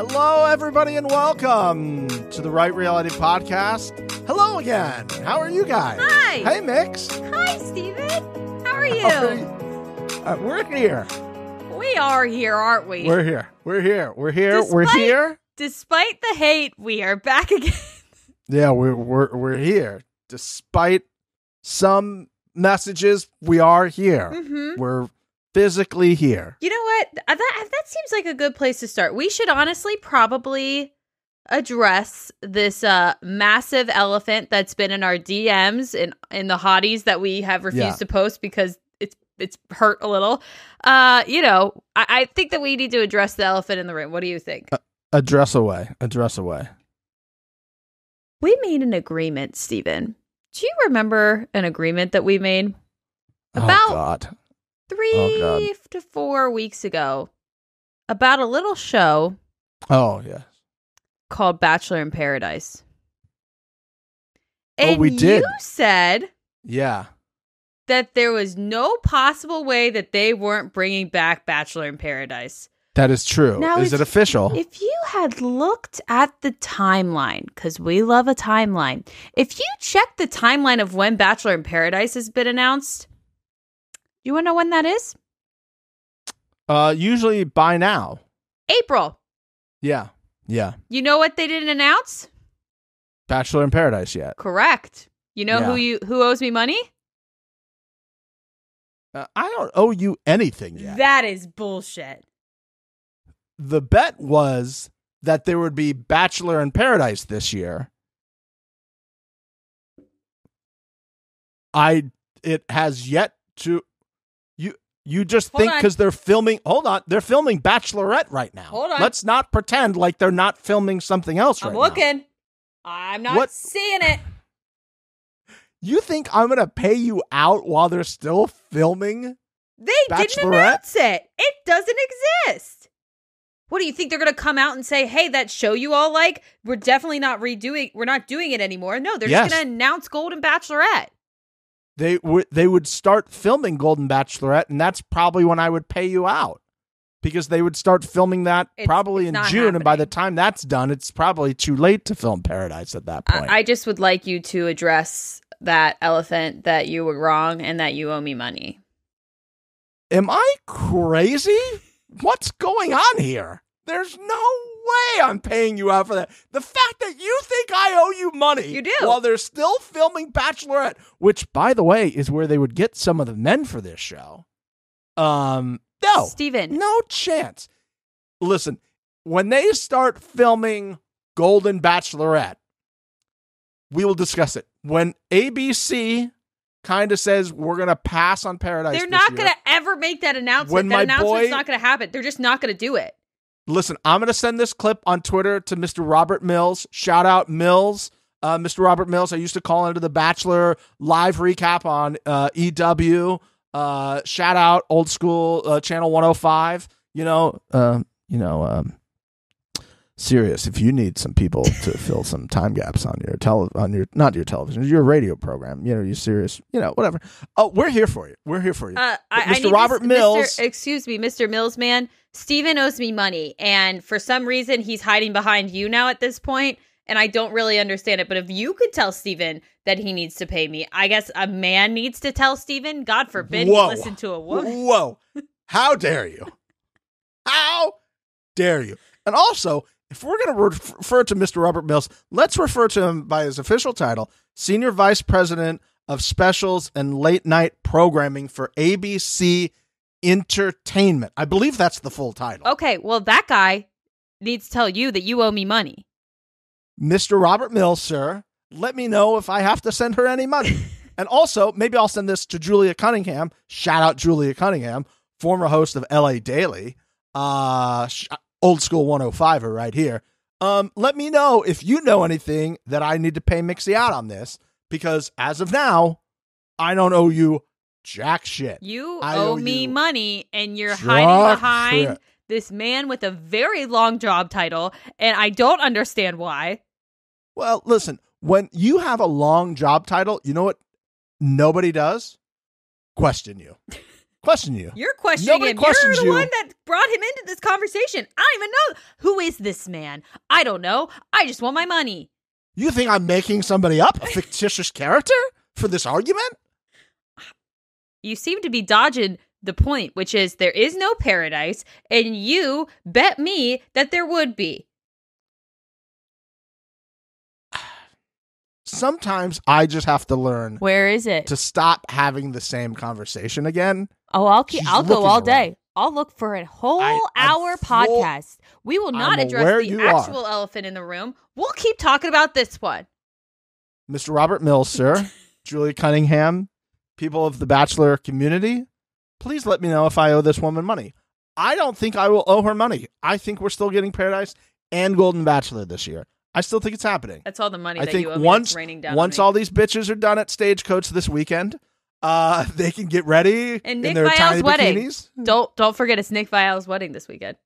Hello, everybody, and welcome to the Right Reality Podcast. Hello again. How are you guys? Hi. Hey, Mix. Hi, Stephen. How are you? How are you? Uh, we're here. We are here, aren't we? We're here. We're here. We're here. we're here. Despite the hate, we are back again. Yeah, we're we're we're here. Despite some messages, we are here. hmm We're physically here. You know what? Uh, That that seems like a good place to start. We should honestly probably address this uh massive elephant that's been in our DMs in in the hotties that we have refused Yeah. to post because it's it's hurt a little. Uh, you know, I, I think that we need to address the elephant in the room. What do you think? Address away. Address away. We made an agreement, Stephen. Do you remember an agreement that we made About- oh God. Oh, three Oh, to four weeks ago about a little show Oh yeah. called Bachelor in Paradise? Oh, we did. you said Yeah. that there was no possible way that they weren't bringing back Bachelor in Paradise. That is true. Now, is it official? If you had looked at the timeline, because we love a timeline, if you check the timeline of when Bachelor in Paradise has been announced, you want to know when that is? uh, usually by now. April. Yeah. Yeah. You know what they didn't announce? Bachelor in Paradise yet? Correct. You know who you who owes me money? Uh, I don't owe you anything yet. That is bullshit. the bet was that there would be Bachelor in Paradise this year. I it has yet to you just Hold think because they're filming hold on they're filming Bachelorette right now. Hold on. Let's not pretend like they're not filming something else right now. I'm right now. looking. I'm not What- seeing it. You think I'm gonna pay you out while they're still filming? They didn't announce it. It doesn't exist. What do you think they're going to come out and say, "Hey, that show you all like, we're definitely not redoing we're not doing it anymore." No, they're Yes. just going to announce Golden Bachelorette. They would they would start filming Golden Bachelorette, and that's probably when I would pay you out. Because they would start filming that It's- probably it's in June, and by the time that's done, it's probably too late to film Paradise at that point. I, I just would like you to address that elephant that you were wrong and that you owe me money. Am I crazy? What's going on here? There's no way I'm paying you out for that. The fact that you think I owe you money You do. while they're still filming Bachelorette, which by the way is where they would get some of the men for this show. Um, no, Stephen, no chance. Listen, when they start filming Golden Bachelorette, we will discuss it. When ABC kind of says we're going to pass on Paradise, they're not going to ever make that announcement. When that my announcement's boy- not going to happen. They're just not going to do it. Listen, I'm going to send this clip on Twitter to Mr. Robert Mills. Shout out Mills. Uh, Mr. Robert Mills, I used to call into the Bachelor live recap on uh, EW. Uh, shout out old school uh, channel 105. You know, um, you know, um, Sirius. If you need some people to fill some time gaps on your tele, on your not your television, your radio program, you know, you Sirius, you know, whatever. Oh, we're here for you. We're here for you. Uh, I, I Mr. need Robert this- Mills- Mr. excuse me, Mr. Mills, man. Stephen owes me money, and for some reason, he's hiding behind you now at this point, and I don't really understand it. But if you could tell Stephen that he needs to pay me, I guess a man needs to tell Stephen. God forbid he Whoa. listen to a woman. Whoa. How dare you? How dare you? And also, if we're going to refer to Mr. Robert Mills, let's refer to him by his official title Senior Vice President of Specials and Late Night Programming for ABC Entertainment. I believe that's the full title. Okay, well, that guy needs to tell you that you owe me money. Mr. Robert Mills, sir, let me know if I have to send her any money. and also, maybe I'll send this to Julia Cunningham. Shout out Julia Cunningham, former host of LA Daily, uh, sh- old school 105 er right here. Um, let me know if you know anything that I need to pay Mixie out on this because as of now, I don't owe you jack shit. You I owe owe me you money, and you're hiding behind shit. this man with a very long job title, and I don't understand why. Well, listen, when you have a long job title, you know what nobody does? Question you. question you. You're questioning Nobody him. questions You're the you. one that brought him into this conversation. I don't even know who is this man. I don't know. I just want my money. You think I'm making somebody up, a fictitious character for this argument? You seem to be dodging the point, which is there is no paradise, and you bet me that there would be. Sometimes I just have to learn Where is it? to stop having the same conversation again. oh, I'll keep. She's I'll go looking all around. day. I'll look for a whole I- I'm hour full- podcast. We will not I'm address aware the you are. actual elephant in the room. We'll keep talking about this one. Mr. Robert Mills, sir, Julia Cunningham, people of the Bachelor community, please let me know if I owe this woman money. I don't think I will owe her money. I think we're still getting Paradise and Golden Bachelor this year. I still think it's happening. That's all the money I that think you owe me once raining down. once on all these bitches are done at Stagecoach this weekend, uh, they can get ready And in Nick tiny wedding. bikinis. don't don't forget it's Nick Viall's wedding this weekend.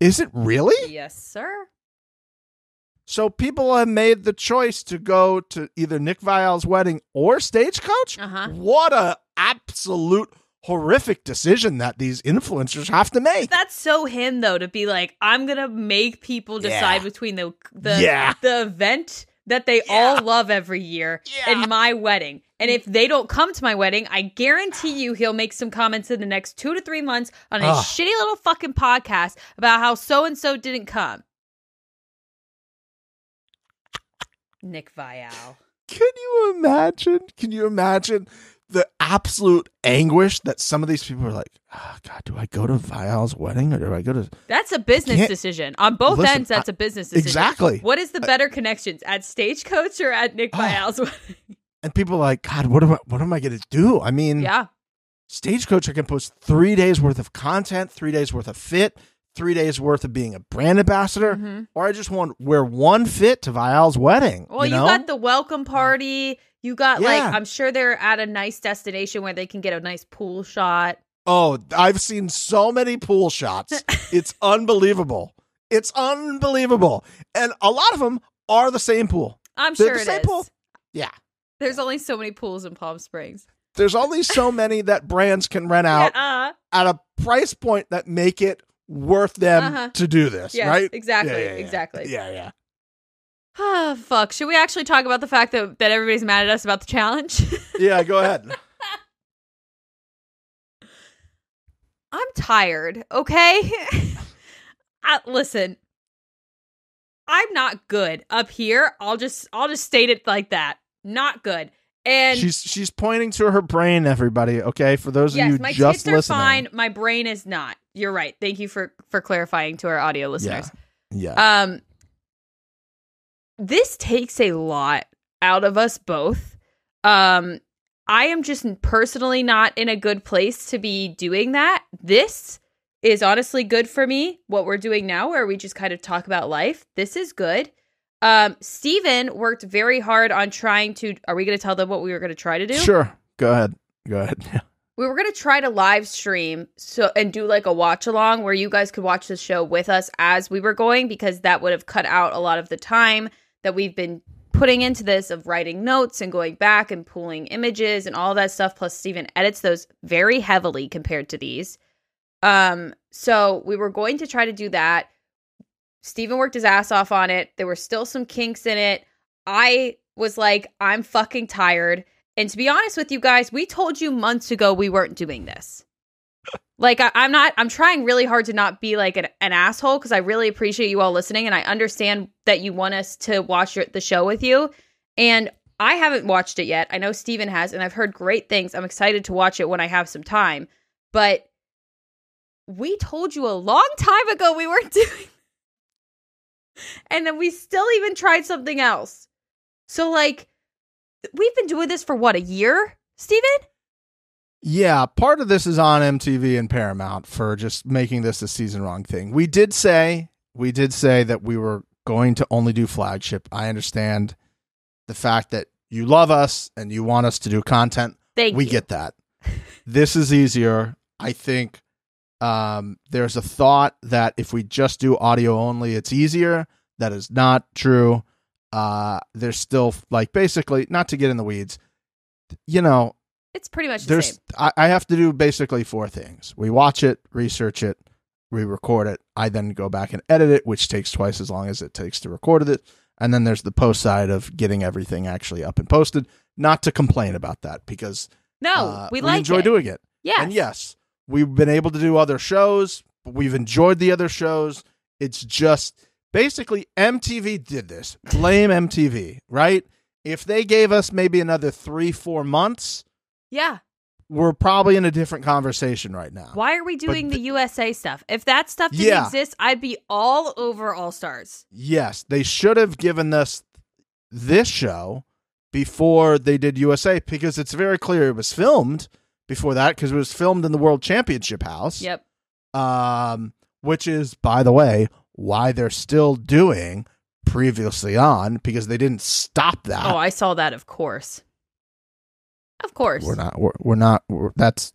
Is it really? Yes, sir. So people have made the choice to go to either Nick Viall's wedding or Stagecoach. Uh huh. What a absolute horrific decision that these influencers have to make. That's so him though to be like, I'm gonna make people decide Yeah. between the the Yeah. the event that they Yeah. all love every year and my wedding. And if they don't come to my wedding, I guarantee you he'll make some comments in the next two to three months on his Ugh. shitty little fucking podcast about how so and so didn't come. Nick Viall. Can you imagine? Can you imagine the absolute anguish that some of these people are like, oh, God, do I go to Viall's wedding or do I go to. That's a business decision. On both Listen, ends, that's I- a business decision. Exactly. What is the better connections at Stagecoach or at Nick Oh. Viall's wedding? And people are like, God, what am I, what am I going to do? I mean, Yeah. Stagecoach, I can post three days worth of content, three days worth of fit, three days worth of being a brand ambassador, Mhm. or I just want to wear one fit to Viall's wedding. Well, you, you, got the welcome party. You got like I'm sure they're at a nice destination where they can get a nice pool shot. Oh, I've seen so many pool shots. it's unbelievable. It's unbelievable. And a lot of them are the same pool. I'm They're sure the it same is. pool. Yeah. There's only so many pools in Palm Springs. There's only so many that brands can rent out Yeah, uh, at a price point that make it worth them Uh-huh. to do this, yes, right? exactly, Yeah, yeah, yeah. exactly. Yeah, yeah. Ah, fuck. Should we actually talk about the fact that that everybody's mad at us about the challenge? Yeah, go ahead. I'm tired, okay? I, listen, I'm not good up here. I'll just I'll just state it like that. Not good. And she's she's pointing to her brain, everybody. Okay, for those yes, of you my just tits are listening. fine. My brain is not. You're right. Thank you for for clarifying to our audio listeners. Yeah. Um this takes a lot out of us both. Um I am just personally not in a good place to be doing that. This is honestly good for me. What we're doing now where we just kind of talk about life. This is good. Um Stephen worked very hard on trying to are we going to tell them what we were going to try to do? Sure. Go ahead. Go ahead. Yeah. we were gonna try to live stream so and do like a watch along where you guys could watch the show with us as we were going because that would have cut out a lot of the time that we've been putting into this of writing notes and going back and pulling images and all that stuff plus Stephen edits those very heavily compared to these um so we were going to try to do that Stephen worked his ass off on it there were still some kinks in it I was like I'm fucking tired and to be honest with you guys, we told you months ago we weren't doing this. like I, I'm not. I'm trying really hard to not be like an, an asshole because I really appreciate you all listening, and I understand that you want us to watch your, the show with you. And I haven't watched it yet. I know Stephen has, and I've heard great things. I'm excited to watch it when I have some time. But we told you a long time ago we weren't doing, and then we still even tried something else. So like we've been doing this for what a year, Stephen? Yeah, part of this is on MTV and Paramount for just making this a season long thing. We did say we did say that we were going to only do flagship. I understand the fact that you love us and you want us to do content. Thank we you. get that. this is easier. I think um, there's a thought that if we just do audio only, it's easier. That is not true. Uh, there's still like basically not to get in the weeds. You know, It's pretty much the there's same. I, I have to do basically four things. We watch it, research it, we record it. I then go back and edit it, which takes twice as long as it takes to record it. And then there's the post side of getting everything actually up and posted. Not to complain about that because No, uh, we like enjoy it. doing it. Yeah, And yes, we've been able to do other shows. But we've enjoyed the other shows. It's just basically MTV did this. Blame MTV, right? If they gave us maybe another three, four months, Yeah. we're probably in a different conversation right now. Why are we doing th- the USA stuff? If that stuff didn't Yeah. exist, I'd be all over All Stars. Yes, they should have given us this show before they did USA because it's very clear it was filmed before that because it was filmed in the World Championship House. Yep. um, which is, by the way, why they're still doing previously on because they didn't stop that. Oh, I saw that, of course. Of course. we're not. We're, we're not. We're, that's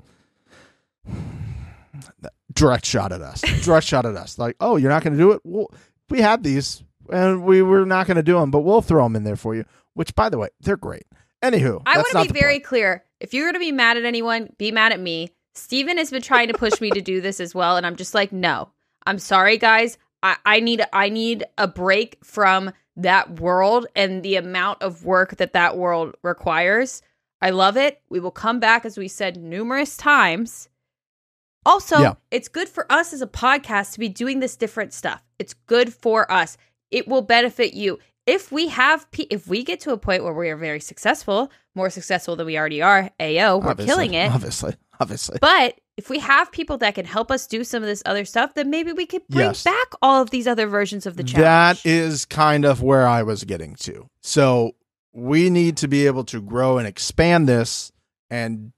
direct shot at us. direct shot at us. Like, oh, you're not going to do it. Well, we had these, and we were not going to do them, but we'll throw them in there for you. Which, by the way, they're great. Anywho, I want to be very point. clear. If you're going to be mad at anyone, be mad at me. Stephen has been trying to push me to do this as well, and I'm just like, no. I'm sorry, guys. I, I need I need a break from that world and the amount of work that that world requires. I love it. We will come back, as we said numerous times. Also, Yeah. it's good for us as a podcast to be doing this different stuff. It's good for us. It will benefit you. If we have, pe- if we get to a point where we are very successful, more successful than we already are, AO, we're Obviously, killing it. Obviously, obviously. But if we have people that can help us do some of this other stuff, then maybe we could bring Yes. back all of these other versions of the challenge. That is kind of where I was getting to. So we need to be able to grow and expand this and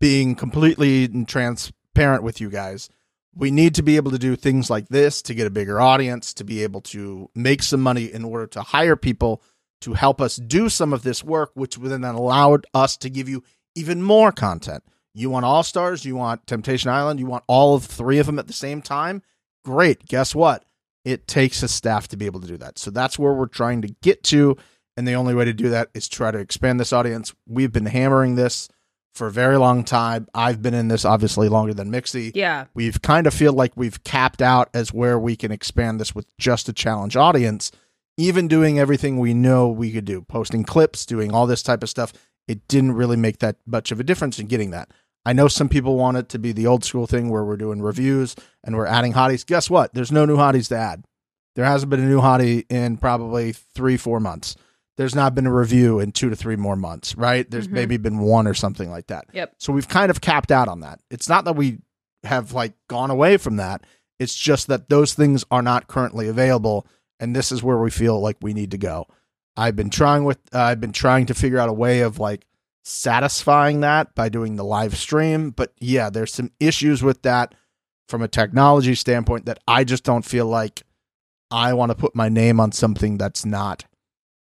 being completely transparent with you guys. We need to be able to do things like this to get a bigger audience, to be able to make some money in order to hire people to help us do some of this work, which would then allow us to give you even more content. You want All Stars, you want Temptation Island, you want all of three of them at the same time? Great. Guess what? It takes a staff to be able to do that. So that's where we're trying to get to. And the only way to do that is try to expand this audience. We've been hammering this for a very long time. I've been in this obviously longer than Mixie. yeah. We've kind of feel like we've capped out as where we can expand this with just a challenge audience. Even doing everything we know we could do, posting clips, doing all this type of stuff, it didn't really make that much of a difference in getting that. I know some people want it to be the old school thing where we're doing reviews and we're adding hotties. Guess what? There's no new hotties to add. There hasn't been a new hottie in probably three, four months. There's not been a review in two to three more months, right? There's Mhm. maybe been one or something like that. Yep. So we've kind of capped out on that. It's not that we have like gone away from that. It's just that those things are not currently available, and this is where we feel like we need to go. I've been trying with uh, I've been trying to figure out a way of like satisfying that by doing the live stream, but yeah, there's some issues with that from a technology standpoint that I just don't feel like I want to put my name on something that's not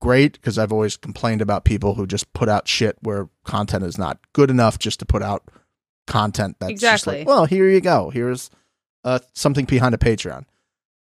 great because I've always complained about people who just put out shit where content is not good enough just to put out content that's just Exactly. like, well, here you go. Here's uh, something behind a Patreon.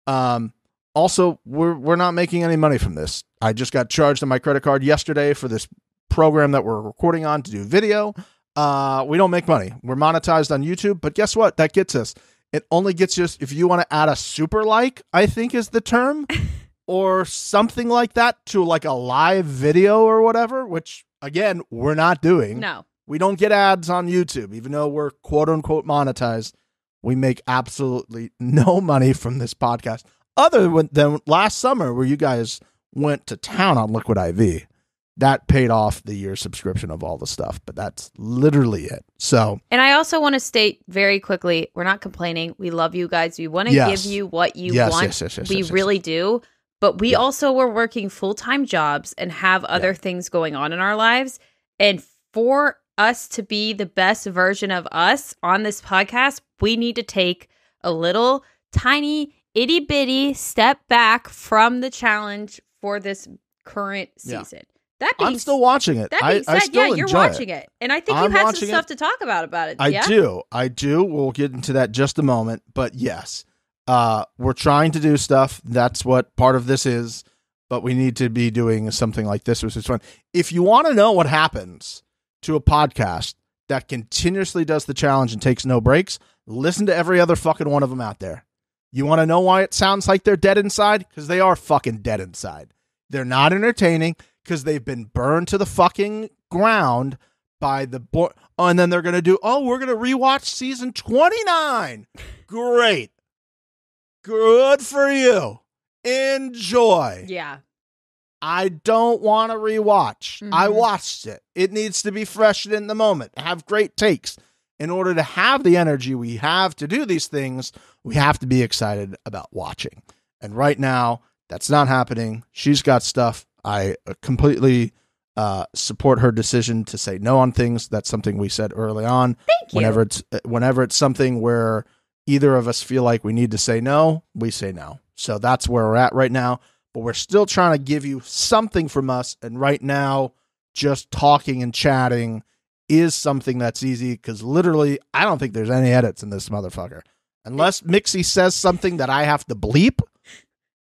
Um, also, we're we're not making any money from this. I just got charged on my credit card yesterday for this program that we're recording on to do video. Uh, we don't make money. We're monetized on YouTube, but guess what? That gets us. It only gets us if you want to add a super like, I think is the term, or something like that to like a live video or whatever, which again, we're not doing. No. We don't get ads on YouTube, even though we're quote unquote monetized. We make absolutely no money from this podcast, other than- last summer where you guys went to town on Liquid IV. That paid off the year subscription of all the stuff, but that's literally it. So And I also want to state very quickly, we're not complaining. We love you guys. We want to Yes. give you what you Yes, want. yes, we really do. But we Yeah. also were working full time jobs and have other Yeah. things going on in our lives. And for us to be the best version of us on this podcast, we need to take a little tiny itty bitty step back from the challenge for this current Yeah. season. That being I'm still watching it. that being I said, still yeah, you're watching it. it. And I think I'm you had some stuff it. to talk about about it. I yeah? do. I do. We'll get into that just a moment. But yes, uh, we're trying to do stuff. That's what part of this is. But we need to be doing something like this, which is fun. If you want to know what happens to a podcast that continuously does the challenge and takes no breaks, listen to every other fucking one of them out there. You want to know why it sounds like they're dead inside? Because they are fucking dead inside. They're not entertaining because they've been burned to the fucking ground by the bo- oh, and then they're gonna do oh we're gonna rewatch season 29 great good for you. Enjoy. Yeah. i don't want to rewatch. I Mhm. watched it. It needs to be fresh in the moment. Have great takes. In order to have the energy we have to do these things we have to be excited about watching. And right now that's not happening. She's got stuff. I uh, completely uh, support her decision to say no on things. That's something we said early on. Thank you. whenever it's uh, whenever it's something where either of us feel like we need to say no we say no so that's where we're at right now but we're still trying to give you something from us and right now just talking and chatting is something that's easy because literally i don't think there's any edits in this motherfucker unless mixie says something that i have to bleep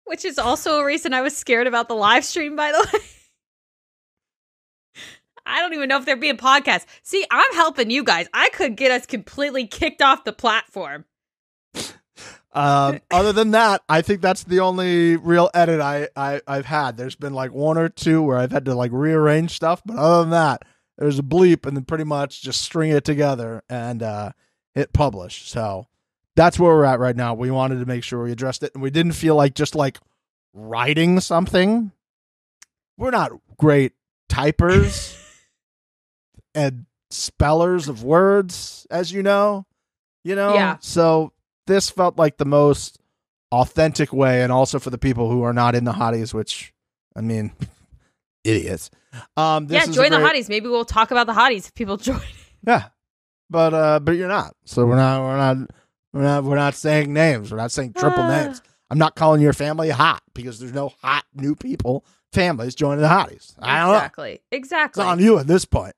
Which is also a reason I was scared about the live stream, by the way. I don't even know if there'd be a podcast. See, I'm helping you guys. I could get us completely kicked off the platform. Um, other than that, I think that's the only real edit I, I I've had. There's been like one or two where I've had to like rearrange stuff, but other than that, there's a bleep and then pretty much just string it together and uh, hit publish. So that's where we're at right now. We wanted to make sure we addressed it, and we didn't feel like just like writing something. We're not great typers and spellers of words, as you know. You know, Yeah. so this felt like the most authentic way, and also for the people who are not in the hotties, which I mean, idiots. Um, this yeah, join the great- hotties. Maybe we'll talk about the hotties if people join. Yeah, but uh, but you're not. So we're not. We're not. We're not. We're not saying names. We're not saying triple Ah. names. I'm not calling your family hot because there's no hot new people families joining the hotties. I don't know. exactly. It's Exactly. on you at this point.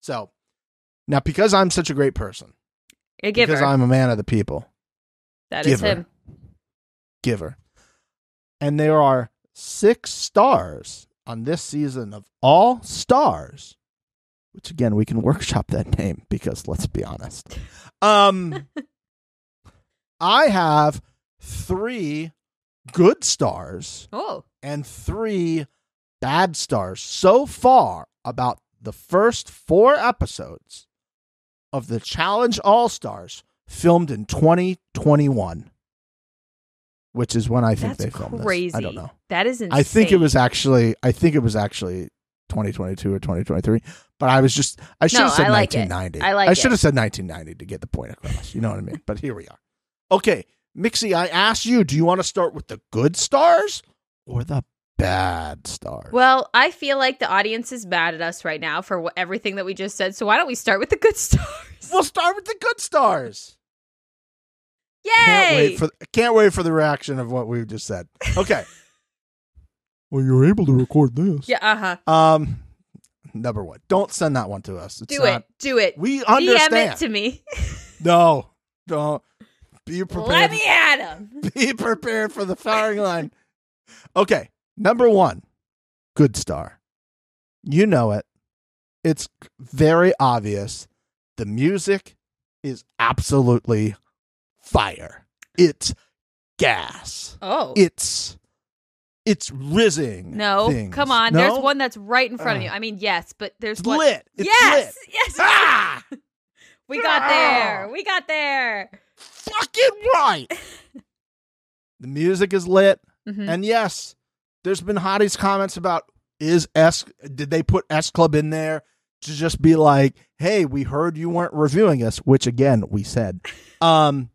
So now, because I'm such a great person, A giver. because I'm a man of the people, That is giver. him. giver, and there are six stars on this season of All Stars, which again we can workshop that name because let's be honest. Um, I have three good stars Oh, and three bad stars so far about the first four episodes of the Challenge All Stars filmed in 2021, which is when I think that's they filmed crazy. this. I don't know. That is insane. I think it was actually. I think it was actually 2022 or 2023. But I was just. I should No, have said I like it. 1990. I like I should it. have said 1990 to get the point across. You know what I mean? But here we are. Okay, Mixie. I asked you. Do you want to start with the good stars or the bad stars? Well, I feel like the audience is mad at us right now for what, everything that we just said. So why don't we start with the good stars? we'll start with the good stars. Yay! Can't wait for can't wait for the reaction of what we've just said. Okay. well, you're able to record this. yeah, uh huh. Um, number one, don't send that one to us. It's Do not- it. Do it. We understand. DM it to me. no, don't. Be prepared. Let me at him. Be prepared for the firing line. Okay, number one, good star. You know it. It's very obvious. The music is absolutely fire. It's gas. Oh. It's it's rizzing. no, things. come on. No? There's one that's right in front of Uh. you. I mean, yes, but there's It's one. lit. It's yes, lit. yes. Ah, We got there. We got there. fucking right. the music is lit. Mhm. And yes, there's been hotties comments about is S did they put S Club in there to just be like, hey, we heard you weren't reviewing us, which again we said. Um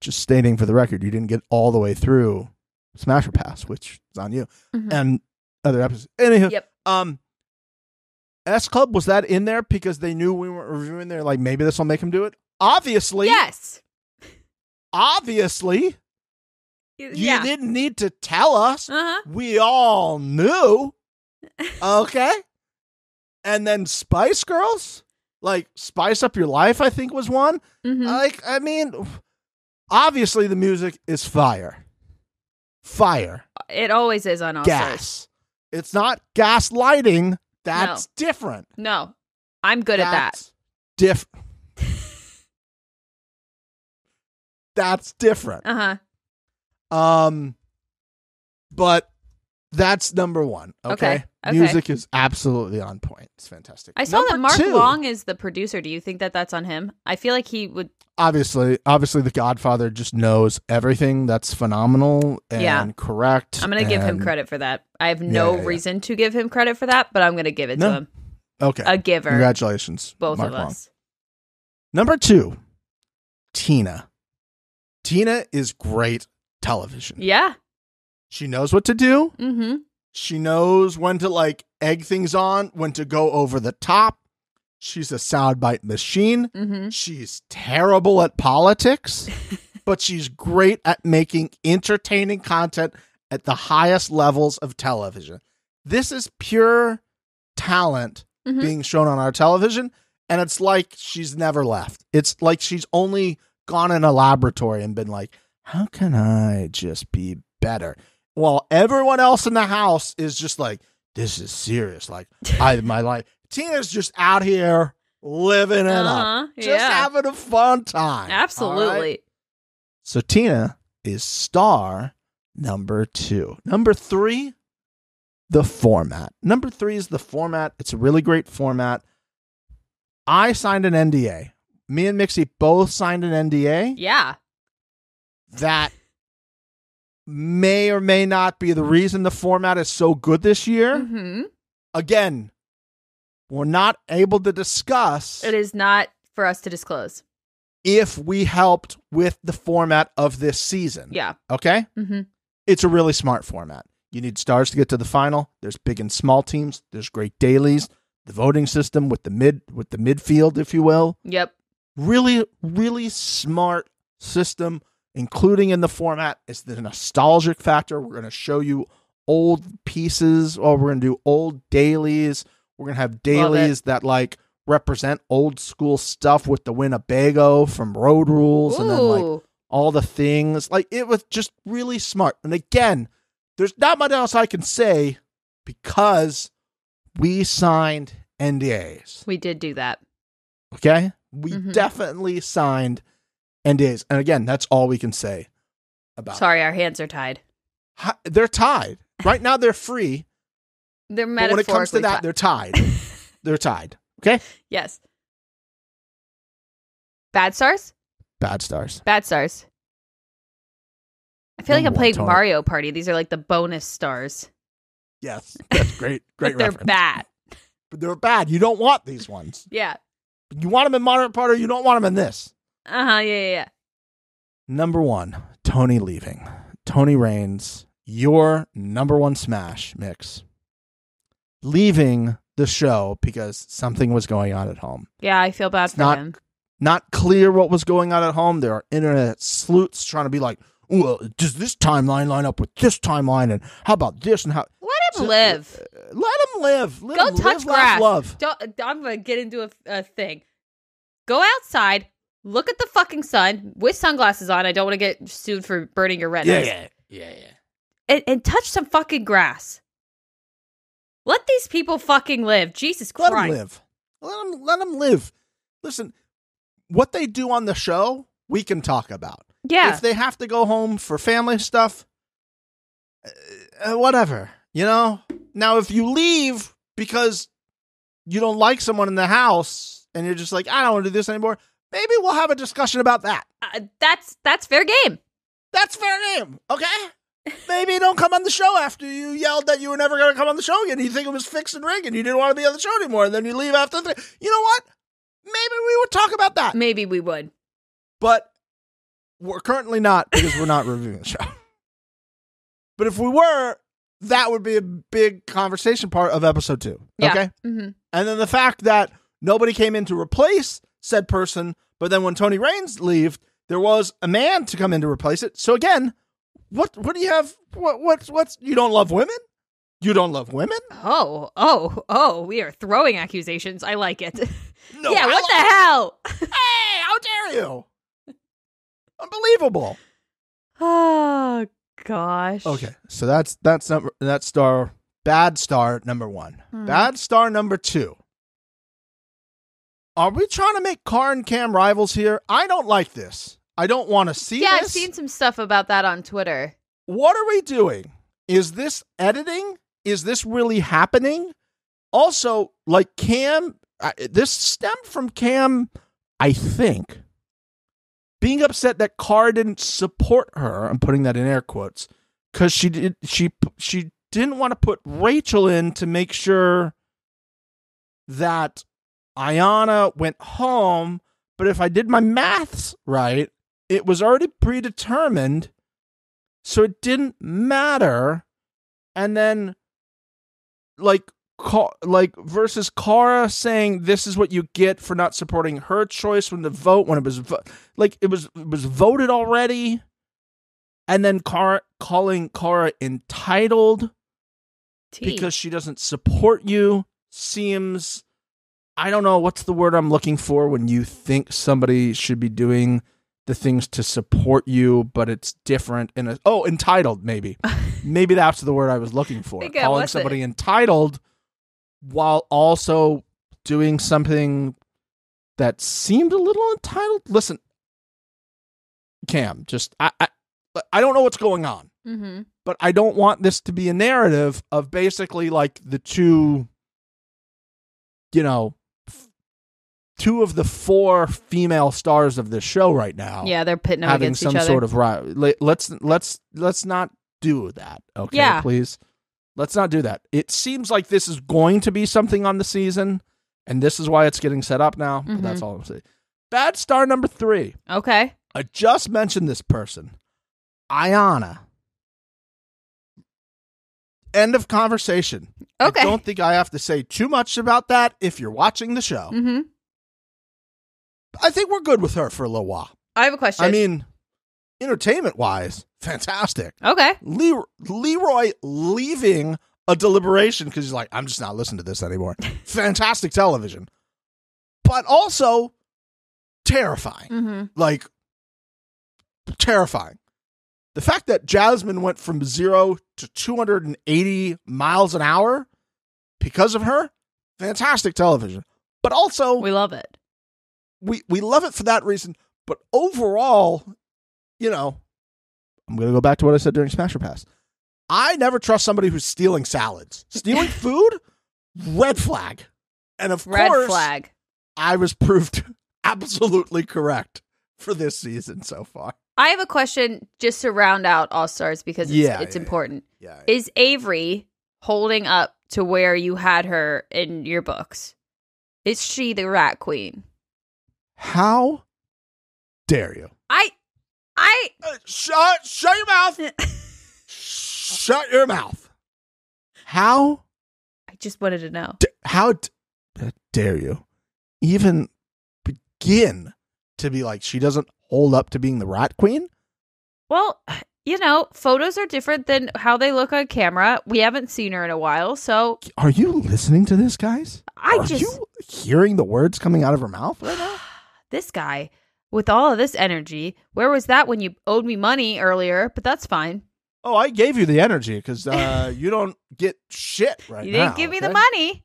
just stating for the record, you didn't get all the way through Smash or Pass, which is on you. Mhm. And other episodes. Anywho, Yep. um S Club was that in there because they knew we weren't reviewing there like maybe this will make them do it? Obviously. Yes. Obviously. You yeah. didn't need to tell us. Uh huh. we all knew. Okay. and then Spice Girls, like Spice Up Your Life, I think was one. hmm Like, I mean, obviously the music is fire. Fire. it always is on All gas. It's not gas lighting. That's different. No, I'm good at that. That's Diff. That's different. Uh huh. Um, but that's number one. Okay? Okay, okay. music is absolutely on point. It's fantastic. I saw that Mark two, Long is the producer. Do you think that that's on him? I feel like he would. Obviously, obviously, The Godfather just knows everything. That's phenomenal and Yeah. correct. I'm going to give him credit for that. I have no Yeah, yeah, reason to give him credit for that, but I'm going to give it No. to him. Okay, A giver, congratulations, both Mark of Long. us. Number two, Tina. Tina is great television. Yeah. She knows what to do. Mm-hmm. She knows when to like egg things on, when to go over the top. She's a soundbite machine. Mm-hmm. She's terrible at politics, but she's great at making entertaining content at the highest levels of television. This is pure talent Mhm. being shown on our television, and it's like she's never left. It's like she's only gone in a laboratory and been like, how can I just be better? While everyone else in the house is just like, this is serious. Like, I my life. Tina's just out here living it up Uh-huh. just Yeah. having a fun time. all right? Absolutely. So Tina is star number two. Number three, the format. Number three is the format. It's a really great format. I signed an NDA. Me and Mixie both signed an NDA Yeah. that may or may not be the reason the format is so good this year. Mm-hmm. Again, we're not able to discuss It is not for us to disclose. if we helped with the format of this season. Yeah. Okay? Mm-hmm. It's a really smart format. You need stars to get to the final. There's big and small teams. There's great dailies. The voting system with the mid with the midfield, if you will. Yep. Really, really smart system, including in the format. It's the nostalgic factor. We're gonna show you old pieces, or we're gonna do old dailies. We're gonna have dailies that like represent old school stuff with the Winnebago from Road Rules, and then like all the things. Like it was just really smart. And again, there's not much else I can say because we signed NDAs. we did do that. Okay? We Mhm. definitely signed NDAs. And again, that's all we can say about Sorry, our hands are tied. Hi- They're tied. Right now they're free. They're But when it comes to that, they're tied. they're tied. Okay? yes. Bad stars? Bad stars. Bad stars. I feel like I'm playing. Mario Party. These are like the bonus stars. Yes. That's great. Great they're reference. bad. But they're bad. You don't want these ones. Yeah. You want them in Mario Party, you don't want them in this. Uh huh. Yeah, yeah, yeah. Number one, Tony leaving. Tony Raines, your number one smash mix. Leaving the show because something was going on at home. Yeah, I feel bad It's for not- him. Not clear what was going on at home. There are internet sleuths trying to be like, well, does this timeline line up with this timeline? And how about this? And how? Let him live. Uh, Let him live. Let Go him touch live, laugh, grass. love. Don't, I'm gonna get into a, a thing. Go outside. Look at the fucking sun with sunglasses on. I don't want to get sued for burning your retinas. yeah, yeah, yeah. And, and touch some fucking grass. Let these people fucking live. Jesus Christ. Let them live. Let them let them live. Listen, what they do on the show, we can talk about. Yeah. If they have to go home for family stuff, uh, uh, whatever. You know. Now, if you leave because you don't like someone in the house and you're just like, I don't want to do this anymore, maybe we'll have a discussion about that. Uh, that's that's fair game. That's fair game. Okay. Maybe don't come on the show after you yelled that you were never going to come on the show again. You think it was fixed and rigged and you didn't want to be on the show anymore. And then you leave after three. You know what? Maybe we would talk about that. Maybe we would. But we're currently not because we're not reviewing the show. But if we were, that would be a big conversation part of episode two. Yeah. Okay. hmm And then the fact that nobody came in to replace said person, but then when Tony Raines left, there was a man to come in to replace it. So again, what what do you have? What what's what's you don't love women? You don't love women? Oh, oh, oh! We are throwing accusations. I like it. No. yeah. I What the hell? Hey, how dare you? Unbelievable. Oh gosh. Okay, so that's that's number that's star bad star number one. Hmm. Bad star number two. Are we trying to make Car and Cam rivals here? I don't like this. I don't want to see yeah, this. I've seen some stuff about that on Twitter. what are we doing? Is this editing? Is this really happening? Also, like Cam, uh, this stemmed from Cam, I think, being upset that Car didn't support her. I'm putting that in air quotes because she did. She she didn't want to put Rachel in to make sure that Ayanna went home. But if I did my maths right, it was already predetermined so it didn't matter and then like like versus Cara saying this is what you get for not supporting her choice when the vote when it was vo- like it was it was voted already and then Cara calling Cara entitled T. because she doesn't support you seems I don't know what's the word I'm looking for when you think somebody should be doing the things to support you, but it's different in a oh entitled maybe maybe that's the word I was looking for calling was it. somebody entitled while also doing something that seemed a little entitled. Listen, Cam, just I I, I don't know what's going on mm-hmm. but I don't want this to be a narrative of basically like the two, you know, two of the four female stars of this show right now. Yeah, they're pitting them having against some each other. sort of ri- let's let's let's not do that. Okay, Yeah. please. Let's not do that. It seems like this is going to be something on the season, and this is why it's getting set up now. But that's Mhm. all I'm saying. Bad star number three. okay. I just mentioned this person, Ayanna. End of conversation. Okay. I don't think I have to say too much about that if you're watching the show. mm-hmm. I think we're good with her for a little while. I have a question. I mean, entertainment wise, fantastic. okay. Le- Leroy leaving a deliberation because he's like, I'm just not listening to this anymore. fantastic television. But also terrifying. Mm-hmm. like terrifying. The fact that Jasmine went from zero to 280 miles an hour because of her, fantastic television. But also, We love it. We, we love it for that reason. But overall, you know, I'm going to go back to what I said during Smash or Pass. I never trust somebody who's stealing salads. Stealing food, red flag. And of Red course, flag. I was proved absolutely correct for this season so far. I have a question just to round out All Stars because it's, Yeah, it's yeah, yeah. important. Yeah. Is Avery holding up to where you had her in your books? Is she the rat queen? How dare you? I, I, Uh, shut shut your mouth. shut your mouth. How I just wanted to know. d- how d- dare you even begin to be like she doesn't hold up to being the rat queen? Well, you know, photos are different than how they look on camera. We haven't seen her in a while, so Are you listening to this, guys? I Are just you hearing the words coming out of her mouth right now? this guy with all of this energy. Where was that when you owed me money earlier? But that's fine. Oh, I gave you the energy because uh, you don't get shit right now. you didn't now, give me the money.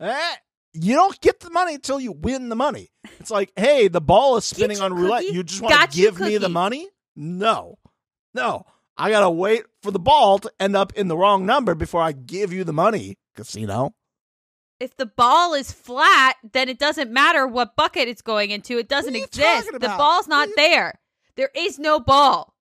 Eh, you don't get the money until you win the money. It's like, hey, the ball is spinning on roulette. cookie. You just want to give me the money? No, no. I gotta wait for the ball to end up in the wrong number before I give you the money, casino. If the ball is flat, then it doesn't matter what bucket it's going into. It doesn't you exist. The ball's not What there. There is no ball.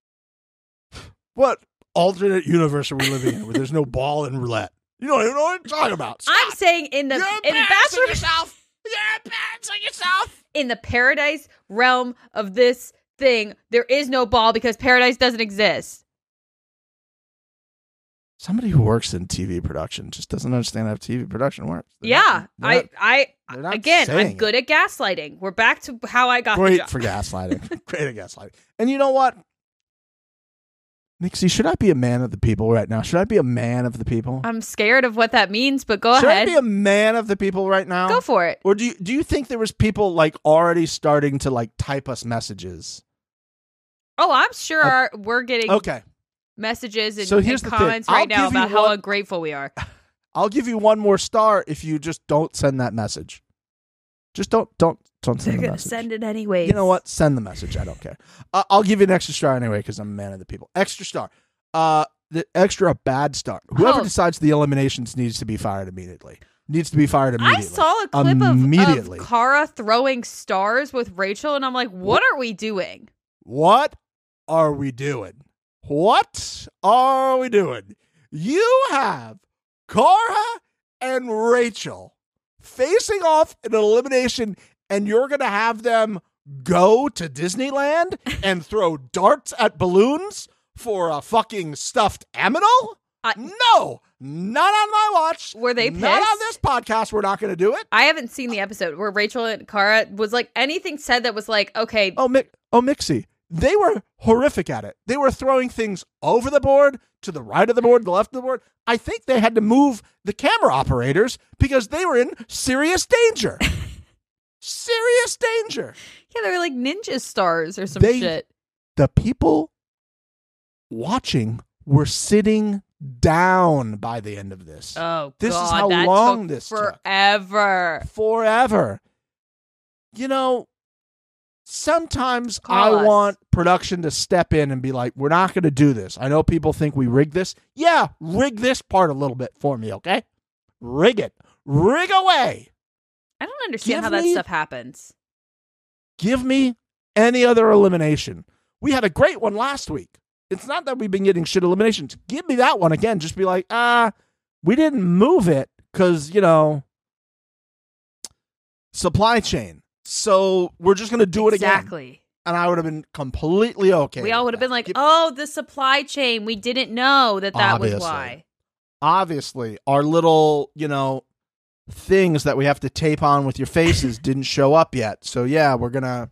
What alternate universe are we living in where there's no ball in roulette? You don't even know what I'm talking about. I'm saying in the You're in embarrassing Bachelor yourself. You're embarrassing yourself. in the paradise realm of this thing, there is no ball because paradise doesn't exist. Somebody who works in TV production just doesn't understand how TV production works. They're yeah, not- I I again, I'm it. good at gaslighting. We're back to how I got great for gaslighting. great at gaslighting. And you know what? Mixie, should I be a man of the people right now? Should I be a man of the people? I'm scared of what that means, but go should ahead. Should I be a man of the people right now? Go for it. Or do you do you think there was people like already starting to like type us messages? Oh, I'm sure our, we're getting Okay. Messages and, So here's and comments right now give you about how one- ungrateful we are. I'll give you one more star if you just don't send that message. Just don't don't Don't They're send the gonna message. send it anyway. You know what? Send the message. I don't care. Uh, I'll give you an extra star anyway because I'm a man of the people. Extra star. Uh, the extra bad star. Whoever Oh. decides the eliminations needs to be fired immediately. Needs to be fired immediately. I saw a clip Immediately. of Cara throwing stars with Rachel, and I'm like, what are we doing? What are we doing? What are we doing? You have Cara and Rachel facing off in an elimination, and you're going to have them go to Disneyland and throw darts at balloons for a fucking stuffed aminal? I- no, not on my watch. Were they Not on this podcast. We're not going to do it. I haven't seen the episode where Rachel and Cara was like anything said that was like, okay, Oh, Mick, oh, Mixie. They were horrific at it. They were throwing things over the board, to the right of the board, the left of the board. I think they had to move the camera operators because they were in serious danger. serious danger. yeah, they were like ninja stars or some They- shit. The people watching were sitting down by the end of this. Oh, This is God, how that long took this took. forever. forever. You know, sometimes Call I us. want production to step in and be like, we're not going to do this. I know people think we rig this. Yeah, rig this part a little bit for me, okay? Rig it. Rig away. I don't understand Give how that me- stuff happens. Give me any other elimination. We had a great one last week. It's not that we've been getting shit eliminations. Give me that one again. Just be like, ah, we didn't move it because, you know, supply chain. So we're just going to do it again. exactly. And I would have been completely okay. we all would have been like, oh, the supply chain. We didn't know that that was why. obviously, our little, you know, things that we have to tape on with your faces didn't show up yet. So yeah, we're gonna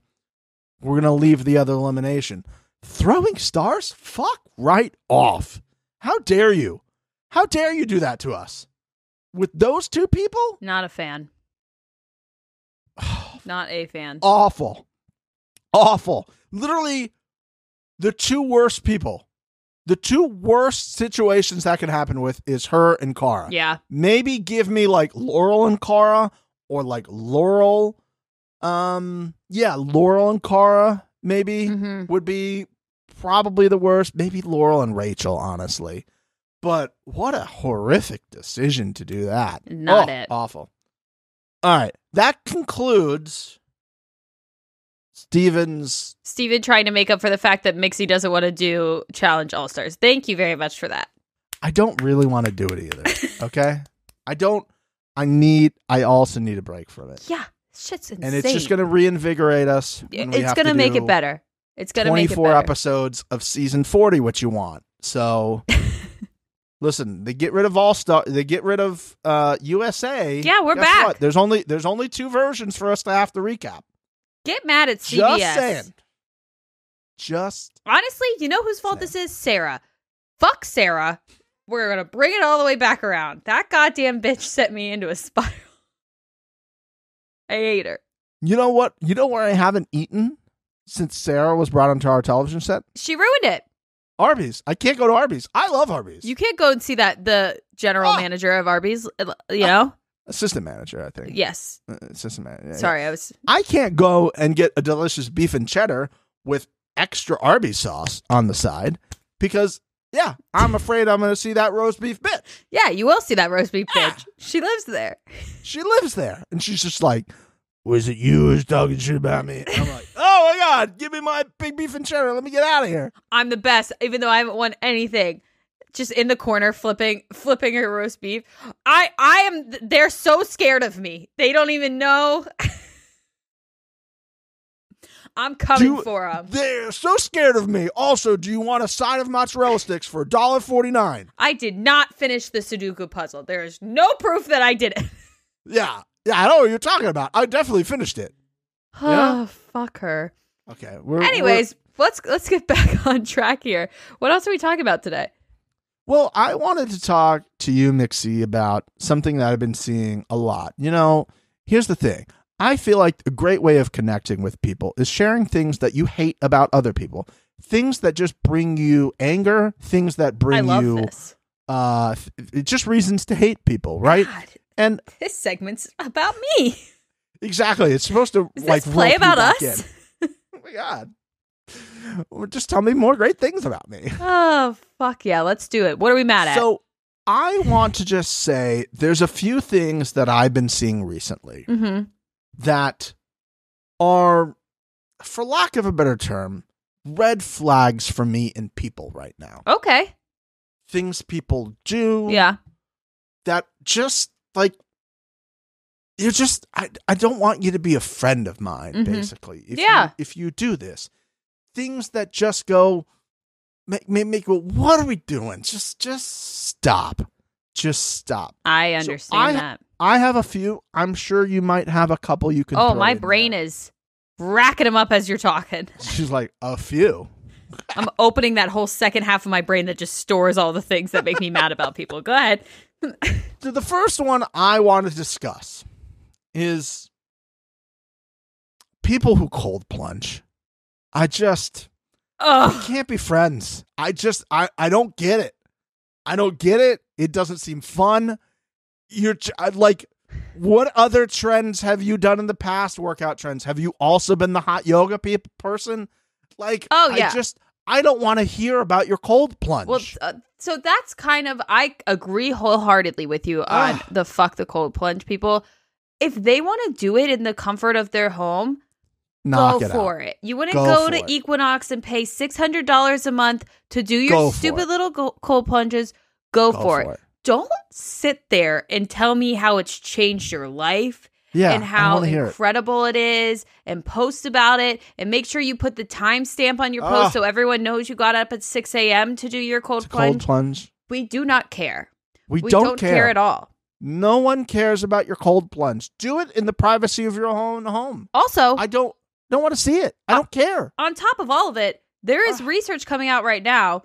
we're gonna leave the other elimination. Throwing stars? Fuck right off. How dare you? How dare you do that to us? With those two people? Not a fan. Not a fan. Awful. Awful. Literally the two worst people. The two worst situations that could happen with is her and Cara. Yeah. maybe give me like Laurel and Cara or like Laurel. Um, yeah, Laurel and Cara maybe hmm would be probably the worst. Maybe Laurel and Rachel, honestly. But what a horrific decision to do that. Not Oh, it. Awful. All right, that concludes Stephen's. Stephen trying to make up for the fact that Mixie doesn't want to do Challenge All Stars. Thank you very much for that. I don't really want to do it either. Okay, I don't. I need. I also need a break from it. Yeah. Shit's insane. and it's just going to reinvigorate us. when it's going to to make it better. It's going to make it 24 episodes of season 40, what you want. So, listen, they get rid of All Star, they get rid of uh, USA. Yeah, we're Guess back. what? There's only there's only two versions for us to have to recap. Get mad at CBS. Just saying. Just Honestly, you know whose fault Saying. this is? Sarah. Fuck Sarah. We're going to bring it all the way back around. That goddamn bitch sent me into a spiral. I hate her. you know what? You know where I haven't eaten since Sarah was brought onto our television set? She ruined it. Arby's. I can't go to Arby's. I love Arby's. You can't go and see that the general Ah. manager of Arby's, uh, you know? Assistant manager, I think. yes. Uh, Assistant manager. yeah, Sorry, I was I can't go and get a delicious beef and cheddar with extra Arby's sauce on the side because, yeah, I'm afraid I'm going to see that roast beef bitch. Yeah, you will see that roast beef Yeah. bitch. She lives there. She lives there. And she's just like, was it you who's talking shit about me? And I'm like, oh my God, give me my big beef and cheddar. Let me get out of here. I'm the best, even though I haven't won anything. Just in the corner, flipping, flipping her roast beef. I, I am. They're so scared of me. They don't even know. I'm coming Do- for them. They're so scared of me. Also, do you want a side of mozzarella sticks for $1.49? I did not finish the Sudoku puzzle. There is no proof that I did it. Yeah. Yeah, I know what you're talking about. I definitely finished it. Yeah? Oh, fuck her. Okay. We're, we're- Anyways, let's let's get back on track here. What else are we talking about today? Well, I wanted to talk to you, Mixie, about something that I've been seeing a lot. You know, here's the thing. I feel like a great way of connecting with people is sharing things that you hate about other people. Things that just bring you anger, things that bring you this. uh just reasons to hate people, right? God, And this segment's about me. Exactly. It's supposed to Is like play about us? My god. Just tell me more great things about me. Oh fuck yeah, let's do it. What are we mad at? So I want to just say there's a few things that I've been seeing recently mm-hmm. that are, for lack of a better term, red flags for me in people right now. Okay. Things people do Yeah. that just like you're just I, I don't want you to be a friend of mine Mhm. basically if Yeah. you, if you do this things that just go make make, make go what are we doing just just stop just stop I So understand I- that. i have a few i'm sure you might have a couple you can Oh, my in brain there. is racking them up as you're talking. she's like a few I'm opening that whole second half of my brain that just stores all the things that make me mad about people. Go ahead. so the first one i want to discuss is people who cold plunge i just we can't be friends. I just I I don't get it. I don't get it. It doesn't seem fun. You're like what other trends have you done in the past workout trends? Have you also been the hot yoga pe- person? Like Oh, yeah. I just I don't want to hear about your cold plunge. Well, uh, so that's kind of I agree wholeheartedly with you on Ugh. the fuck the cold plunge people. If they want to do it in the comfort of their home, Knock go it for out. it. You wouldn't Go go, to it. Equinox and pay six hundred dollars a month to do your Go stupid little go- cold plunges. Go, Go for, it. Don't sit there and tell me how it's changed your life Yeah, and how wanna it. incredible it is and post about it and make sure you put the timestamp on your post ah. so everyone knows you got up at 6 a.m. to do your cold a cold plunge. plunge. We do not care. We, We don't, care. at all. No one cares about your cold plunge. Do it in the privacy of your own home. Also, I don't don't want to see it. I Uh, don't care. on top of all of it, there is Ugh. research coming out right now.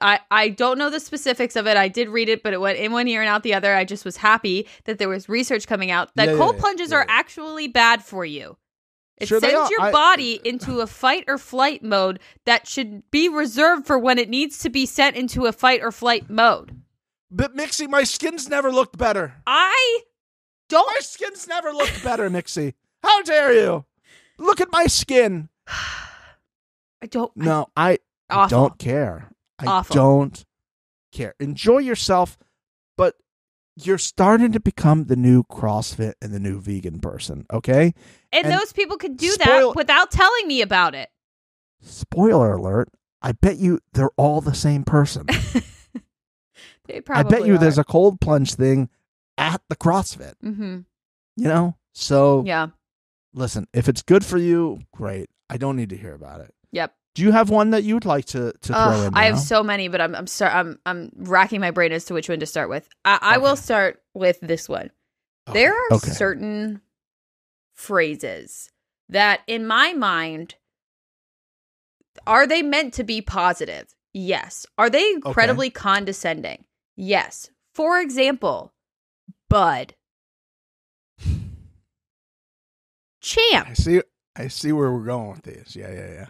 I, I don't know the specifics of it. I did read it, but it went in one ear and out the other. I just was happy that there was research coming out that Yeah, cold yeah, plunges yeah, are actually bad for you. It Sure sends your I- body into a fight or flight mode that should be reserved for when it needs to be sent into a fight or flight mode. But Mixie, my skin's never looked better. I don't My skin's never looked better, Mixie. How dare you? Look at my skin. I don't No, I, I don't care. I Awful. don't care. Enjoy yourself, but you're starting to become the new CrossFit and the new vegan person, okay? and, and those people could do spoil- that without telling me about it. Spoiler alert. I bet you they're all the same person. They I bet you there's a cold plunge thing at the CrossFit, mm-hmm. you know? So Yeah. listen, if it's good for you, great. I don't need to hear about it. Yep. Do you have one that you'd like to, to throw in? I have so many, but I'm I'm start I'm I'm racking my brain as to which one to start with. I, I will start with this one. Okay, There are okay. certain phrases that, in my mind, are they meant to be positive? Yes. Are they incredibly condescending? Yes. For example, Bud, Champ, I see I see where we're going with this. Yeah, yeah, yeah.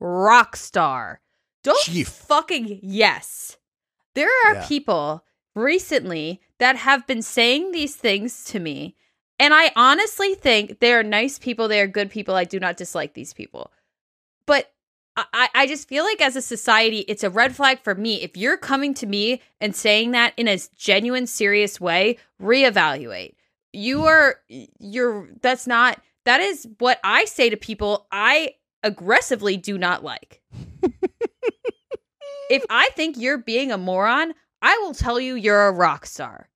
rock star. Don't Chief. fucking yes. There are Yeah. people recently that have been saying these things to me, and I honestly think they are nice people. They are good people. I do not dislike these people, but I- I, just feel like as a society, it's a red flag for me. If you're coming to me and saying that in a genuine, serious way, reevaluate. You hmm. are you're that's not that is what I say to people I aggressively do not like. if I think you're being a moron, I will tell you you're a rock star.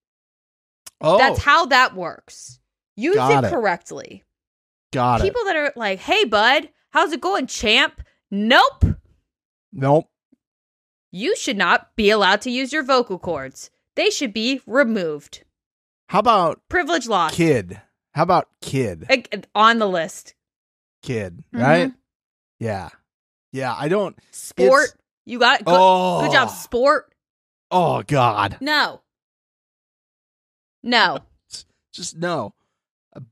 Oh, That's how that works. Use Got it it. correctly. got it. People that are like, "Hey bud, how's it going, champ?" Nope. Nope. You should not be allowed to use your vocal cords. They should be removed. How about Privilege lost. kid? How about kid? On the list. Kid, Mhm. right? Yeah. Yeah, I don't Sport. You got good, Oh. good job, sport. Oh god. No. No. Just no.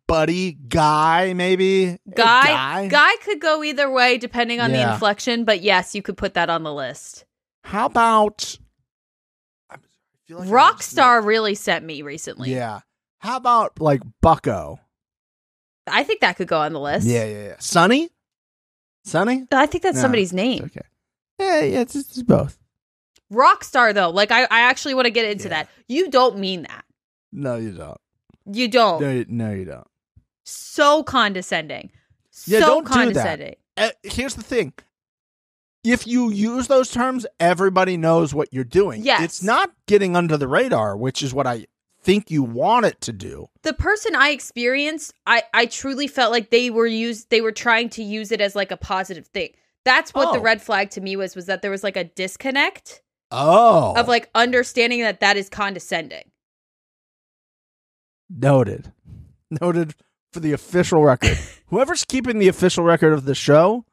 Buddy, guy maybe. Guy, guy. guy could go either way depending on the inflection, but yes, you could put that on the list. How about I feel like Rockstar really sent me recently. Yeah. How about like Bucko? I think that could go on the list. Yeah, yeah, yeah. Sunny? Sunny? I think that's No, somebody's name. okay. Yeah, yeah, it's, it's both. Rockstar though. Like I, I actually want to get into Yeah. that. You don't mean that. No, you don't. You don't. No, you, no, you don't. So condescending. Yeah, so don't do that. Uh, here's the thing. If you use those terms, everybody knows what you're doing. Yes. It's not getting under the radar, which is what I think you want it to do. the person I experienced, I I truly felt like they were used they were trying to use it as like a positive thing. That's what the Oh. red flag to me was was that there was like a disconnect Oh. of like understanding that that is condescending. Noted. Noted for the official record. Whoever's keeping the official record of the show,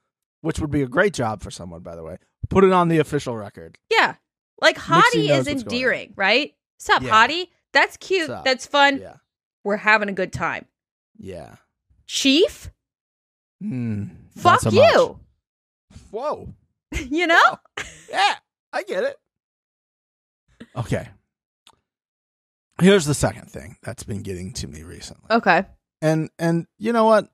which would be a great job for someone, by the way, put it on the official record. Yeah. Like hottie is what's going on. endearing, right? Sup, Yeah. hottie? That's cute. Sup. That's fun. Yeah. We're having a good time. Yeah. Chief? Hmm. Not Fuck so you. much. Whoa. you know? Yeah, I get it. Okay. Here's the second thing that's been getting to me recently. Okay. And and you know what?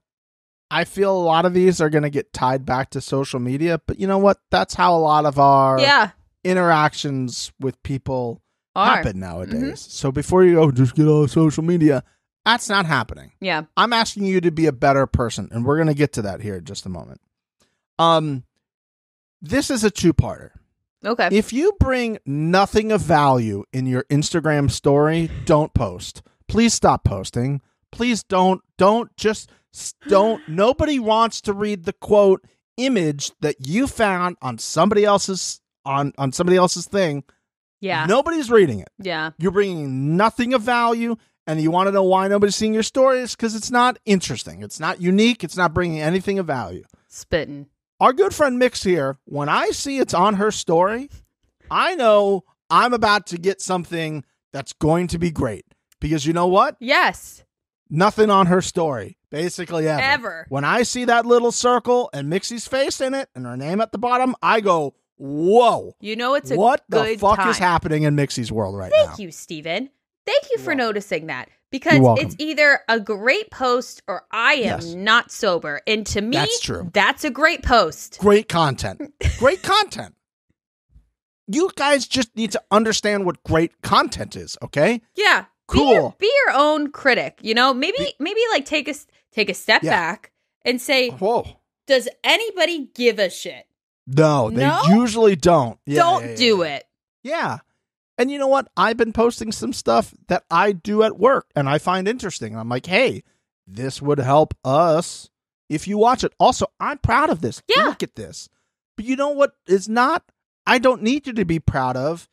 I feel a lot of these are going to get tied back to social media, but you know what? That's how a lot of our yeah. interactions with people Are. happen nowadays. So before you go just get on social media, that's not happening. Yeah. I'm asking you to be a better person, and we're going to get to that here in just a moment. Um, this is a two-parter. Okay. If you bring nothing of value in your Instagram story, don't post. Please stop posting. Please don't don't just don't nobody wants to read the quote image that you found on somebody else's on on somebody else's thing. yeah. Nobody's reading it. Yeah. You're bringing nothing of value and you want to know why nobody's seeing your stories cuz it's not interesting. It's not unique. It's not bringing anything of value Spitting. Our good friend Mix here, when I see it's on her story, I know I'm about to get something that's going to be great. Because you know what? Yes. Nothing on her story, basically ever. Ever. When I see that little circle and Mixie's face in it and her name at the bottom, I go, whoa. You know it's a What the fuck time. is happening in Mixie's world right Thank now? Thank you, Stephen. Thank you for welcome. noticing that because it's either a great post or I am Yes. not sober. And to me, That's true. That's a great post. Great content. Great content. You guys just need to understand what great content is, okay? Yeah. Be your, Cool. be your own critic. You know, maybe Be- maybe like take a take a step Yeah. back and say, Whoa. does anybody give a shit? No, they No? usually don't. Yeah, Don't yeah, do it. Yeah. And you know what? I've been posting some stuff that I do at work and I find interesting. I'm like, hey, this would help us if you watch it. Also, I'm proud of this. Yeah. Look at this. But you know what is not, I don't need you to be proud of,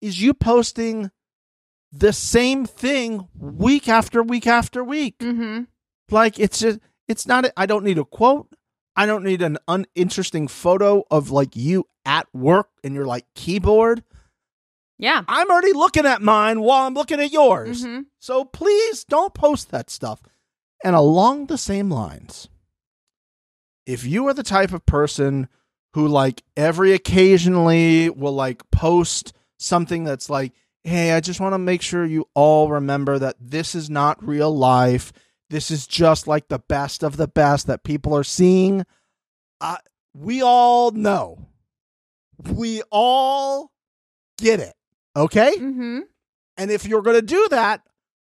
is you posting the same thing week after week after week. Mm-hmm. Like it's just it's not I don't need a quote. I don't need an uninteresting photo of like you at work and your like keyboard. Yeah. I'm already looking at mine while I'm looking at yours. Mm-hmm. So please don't post that stuff. And along the same lines, if you are the type of person who like every occasionally will like post something that's like, hey, I just want to make sure you all remember that this is not real life. This is just like the best of the best that people are seeing. Uh, we all know. We all get it. Okay? Mm-hmm. And if you're going to do that,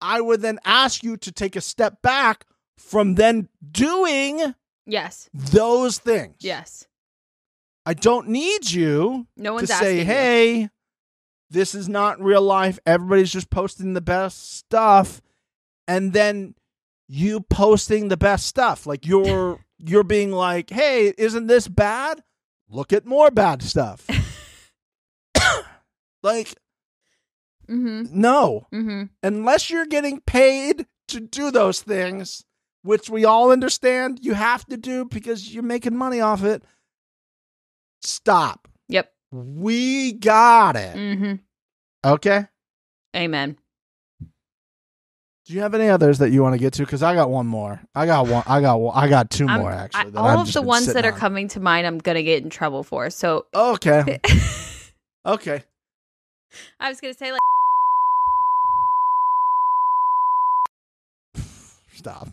I would then ask you to take a step back from then doing Yes. those things. Yes. I don't need you No to one's say, asking. you. hey, this is not real life. Everybody's just posting the best stuff. And then you posting the best stuff. Like you're you're being like, hey, isn't this bad? Look at more bad stuff. like, Mm-hmm. no. Mm-hmm. unless you're getting paid to do those things, which we all understand you have to do because you're making money off it, stop. Yep. We got it. Mm-hmm. Okay. Amen. Do you have any others that you want to get to? Because I got one more. I got one. I got one. I got 2 I'm- more I- actually. that all of the ones that are on. coming to mind, I'm gonna get in trouble for. So Okay. Okay. I was gonna say like Stop.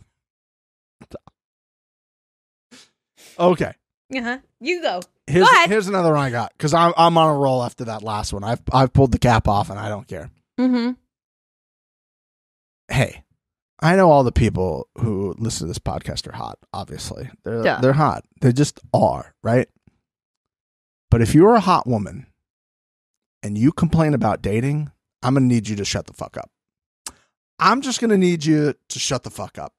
Okay. Uh-huh. You go. Here's, ahead. here's another one I got because I'm I'm on a roll after that last one. I've I've pulled the cap off and I don't care. Mm-hmm. Hey, I know all the people who listen to this podcast are hot. Obviously, they're Yeah. they're hot. They just are right. But if you're a hot woman and you complain about dating, I'm gonna need you to shut the fuck up. I'm just gonna need you to shut the fuck up.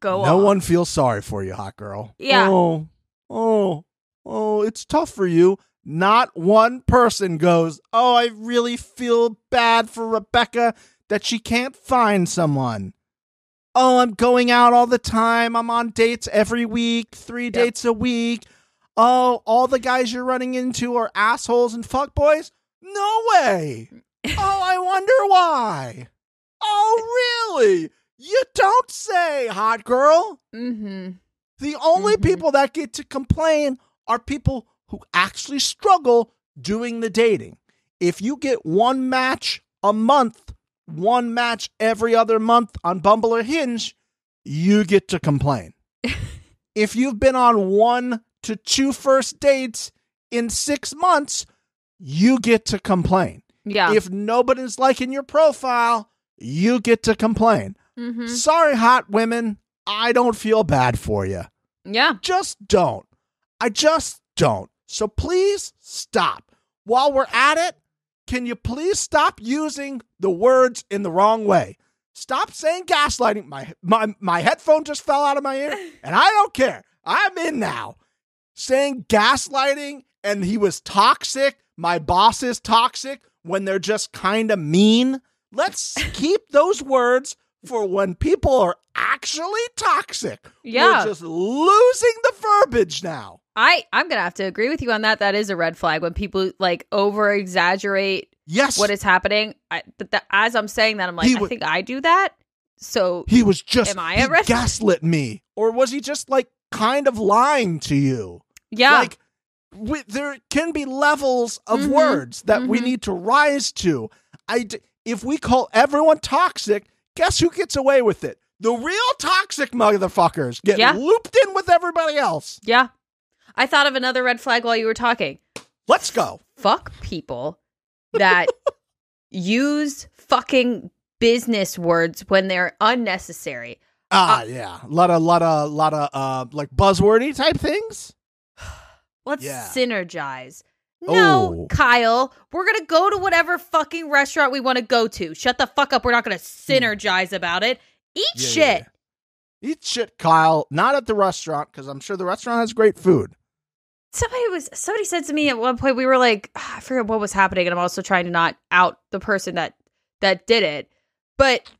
Go no on. one feels sorry for you, hot girl. Yeah. Oh, oh, oh, it's tough for you. Not one person goes, Oh, I really feel bad for Rebecca that she can't find someone. Oh, I'm going out all the time. I'm on dates every week, three dates a week. Oh, all the guys you're running into are assholes and fuckboys? No way. oh, I wonder why. Oh, really? You don't say, hot girl. Mm-hmm. The only Mhm. people that get to complain are people who actually struggle doing the dating. If you get one match a month, one match every other month on Bumble or Hinge, you get to complain. if you've been on one to two first dates in six months, you get to complain. Yeah. If nobody's liking your profile, you get to complain. mm-hmm. Sorry, hot women. I don't feel bad for you. Yeah. Just don't. I just don't. So please stop. While we're at it, can you please stop using the words in the wrong way? Stop saying gaslighting. My my my headphone just fell out of my ear, and I don't care. I'm in now. Saying gaslighting and he was toxic. My boss is toxic when they're just kind of mean. Let's keep those words for when people are actually toxic. Yeah. We're just losing the verbiage now. I I'm gonna have to agree with you on that. That is a red flag when people like over exaggerate Yes. what is happening. I, but the, as I'm saying that, I'm like, He I think I do that. So he was just Am I he red- gaslit me. Or was he just like kind of lying to you? yeah, Like we, there can be levels of Mhm. words that we Mhm. need to rise to. I d- if we call everyone toxic, guess who gets away with it? The real toxic motherfuckers get Yeah. looped in with everybody else. yeah. I thought of another red flag while you were talking. Let's go. Fuck people that use fucking business words when they're unnecessary. Ah, yeah. Lot of lot of lot of uh like buzzwordy type things. Let's Yeah. synergize. No, Oh. Kyle, we're gonna go to whatever fucking restaurant we want to go to. Shut the fuck up. We're not gonna synergize about it. Eat. Yeah, yeah, shit. yeah. Eat shit, Kyle. Not at the restaurant because I'm sure the restaurant has great food. Somebody was somebody said to me at one point we were like ah, I forget what was happening and I'm also trying to not out the person that that did it. But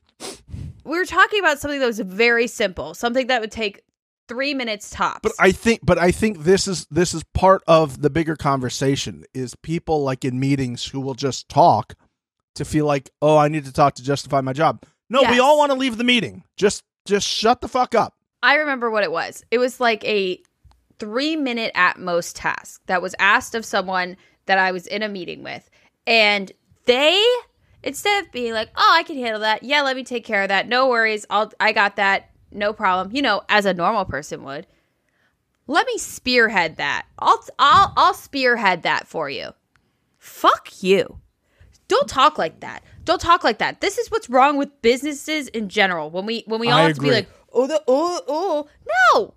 we were talking about something that was very simple, something that would take 3 minutes tops. But I think, but I think this is this is part of the bigger conversation. Is people like in meetings who will just talk to feel like, oh, I need to talk to justify my job. No, we all want to leave the meeting. Just just shut the fuck up. I remember what it was. It was like a three minute at most task that was asked of someone that I was in a meeting with. And they, instead of being like, oh, I can handle that. Yeah, let me take care of that. No worries. I'll, I got that. No problem. You know, as a normal person would. Let me spearhead that. I'll, I'll, I'll spearhead that for you. Fuck you. Don't talk like that. Don't talk like that. This is what's wrong with businesses in general. When we when we all I have to be like, oh the oh oh no.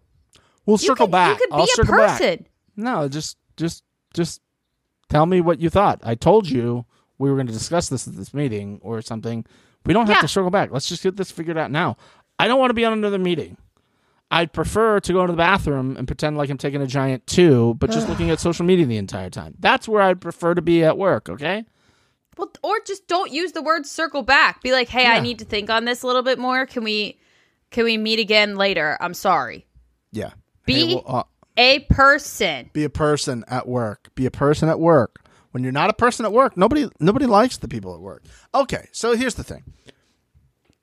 We'll You circle can, back. You could I'll be a circle back. person. No, just just just tell me what you thought. I told you we were going to discuss this at this meeting or something. We don't have Yeah. to circle back. Let's just get this figured out now. I don't want to be on another meeting. I'd prefer to go to the bathroom and pretend like I'm taking a giant two, but just looking at social media the entire time. That's where I'd prefer to be at work, okay? Well, or just don't use the word circle back. Be like, hey, I need to think on this a little bit more. Can we can we meet again later? I'm sorry. Yeah. Be- Hey, well, uh, A person. be a person at work. Be a person at work. When you're not a person at work, nobody nobody likes the people at work. Okay, so here's the thing.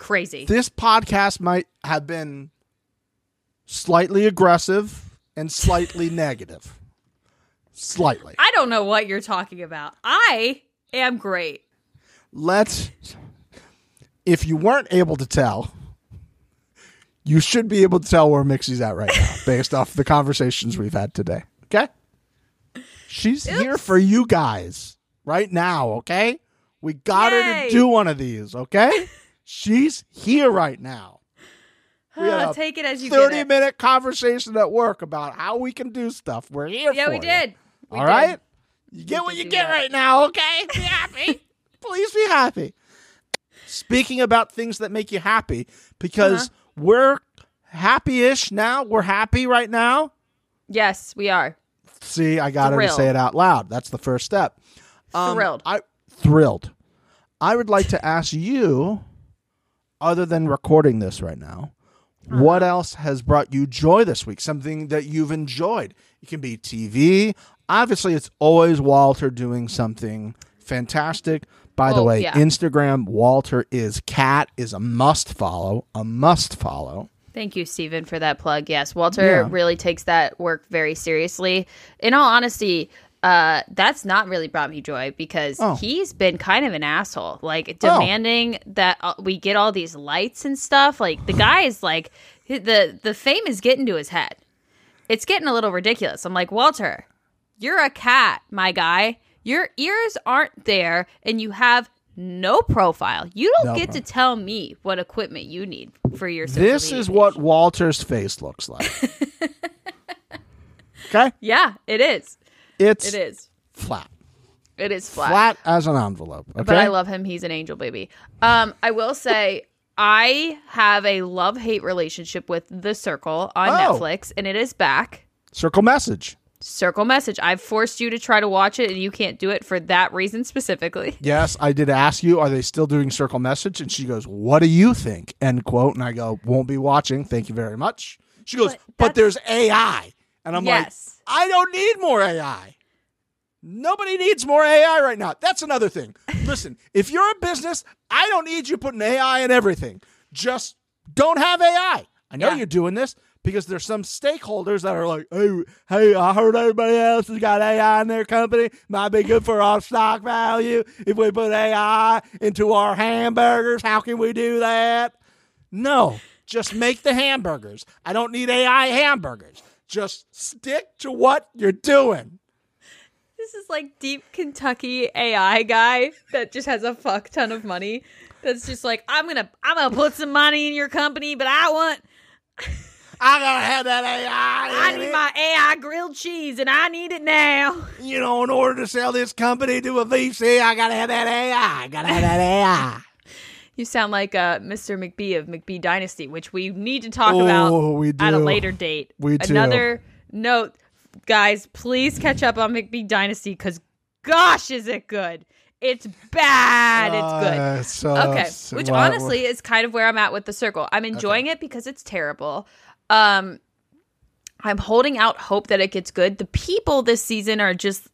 Crazy. this podcast might have been slightly aggressive and slightly negative. Slightly. I don't know what you're talking about. I am great. Let's, if you weren't able to tell, you should be able to tell where Mixie's at right now based off the conversations we've had today. Okay? She's here for you guys right now, okay? We got her to do one of these, okay? She's here right now. We had a Take it as you 30 get it. minute conversation at work about how we can do stuff. We're here Yeah, for we you. did. We All did. right? You get what you do get that. right now, okay? Be happy. Please be happy. Speaking about things that make you happy, because Uh-huh. we're happy ish now. We're happy right now. Yes, we are. See, I got her to Thrilled. say it out loud. That's the first step. Um, Thrilled. I thrilled. I would like to ask you, other than recording this right now, Uh-huh. what else has brought you joy this week? Something that you've enjoyed. It can be TV. Obviously, it's always Walter doing something fantastic. By the Oh, way, yeah. Instagram Walter is cat is a must follow. A must follow. Thank you, Stephen, for that plug. Yes, Walter Yeah. really takes that work very seriously. In all honesty, uh, that's not really brought me joy because Oh. he's been kind of an asshole, like demanding that uh, we get all these lights and stuff. Like the guy is like the the fame is getting to his head. It's getting a little ridiculous. I'm like Walter, you're a cat, my guy. Your ears aren't there, and you have no profile. You don't No get to tell me what equipment you need for your. This is page. what Walter's face looks like. okay? Yeah, it is. It's It is. flat. It is flat. Flat as an envelope. Okay. But I love him. He's an angel baby. Um, I will say I have a love hate relationship with The Circle on Oh. Netflix, and it is back. Circle message. Circle message. I've forced you to try to watch it, and you can't do it for that reason specifically. Yes, I did ask you, are they still doing circle message? And she goes, What do you think? End quote. And I go, Won't be watching. Thank you very much. She goes, But But, there's AI. And I'm like Yes. like, I don't need more AI. Nobody needs more AI right now. That's another thing. Listen, if you're a business, I don't need you putting AI in everything. Just don't have AI. I know Yeah. you're doing this because there's some stakeholders that are like, hey, hey, I heard everybody else has got AI in their company. Might be good for our stock value if we put AI into our hamburgers. How can we do that? No, just make the hamburgers. I don't need AI hamburgers. Just stick to what you're doing. This is like deep Kentucky AI guy that just has a fuck ton of money. That's just like I'm gonna I'm gonna put some money in your company, but I want I gotta have that AI. I need it. my AI grilled cheese, and I need it now. you know, in order to sell this company to a VC, I gotta have that AI. I gotta have that AI. You sound like uh, Mr. McBee of McBee Dynasty, which we need to talk about Oh, we at a later date. We do. Another note, guys, please catch up on McBee Dynasty because gosh, is it good? It's bad. It's good. Uh, so, Okay, which what- honestly is kind of where I'm at with the circle. I'm enjoying it because it's terrible. Um, I'm holding out hope that it gets good. The people this season are just.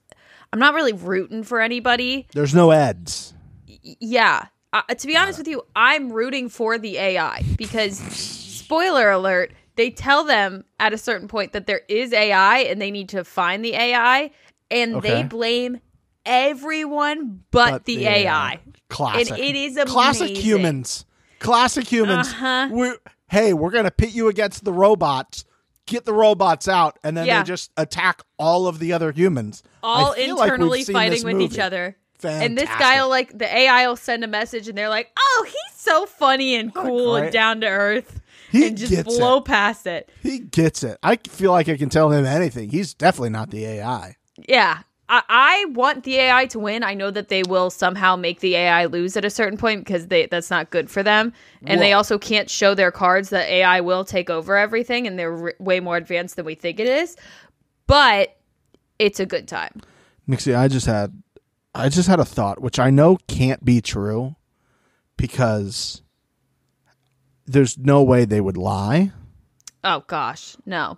I'm not really rooting for anybody. there's no eds. Yeah. Uh, to be honest with you, I'm rooting for the AI because, spoiler alert, they tell them at a certain point that there is AI and they need to find the AI, and Okay. they blame everyone but, the, AI. Classic. And it is a classic amazing. humans. Classic humans. Uh-huh. We're, hey, we're gonna pit you against the robots. Get the robots out, and then Yeah. they just attack all of the other humans. all feel like we've internally seen fighting this with each movie. other. Fantastic. And this guy will like the AI will send a message and they're like, "Oh, he's so funny and cool great- and down to earth." He and just gets blow it. past it. He gets it. I feel like I can tell him anything. He's definitely not the AI. Yeah. I, I want the AI to win. I know that they will somehow make the AI lose at a certain point because they that's not good for them. And they also can't show their cards that AI will take over everything and they're r- way more advanced than we think it is. But it's a good time. Mixie, I just had I just had a thought, which I know can't be true because there's no way they would lie. Oh gosh, no.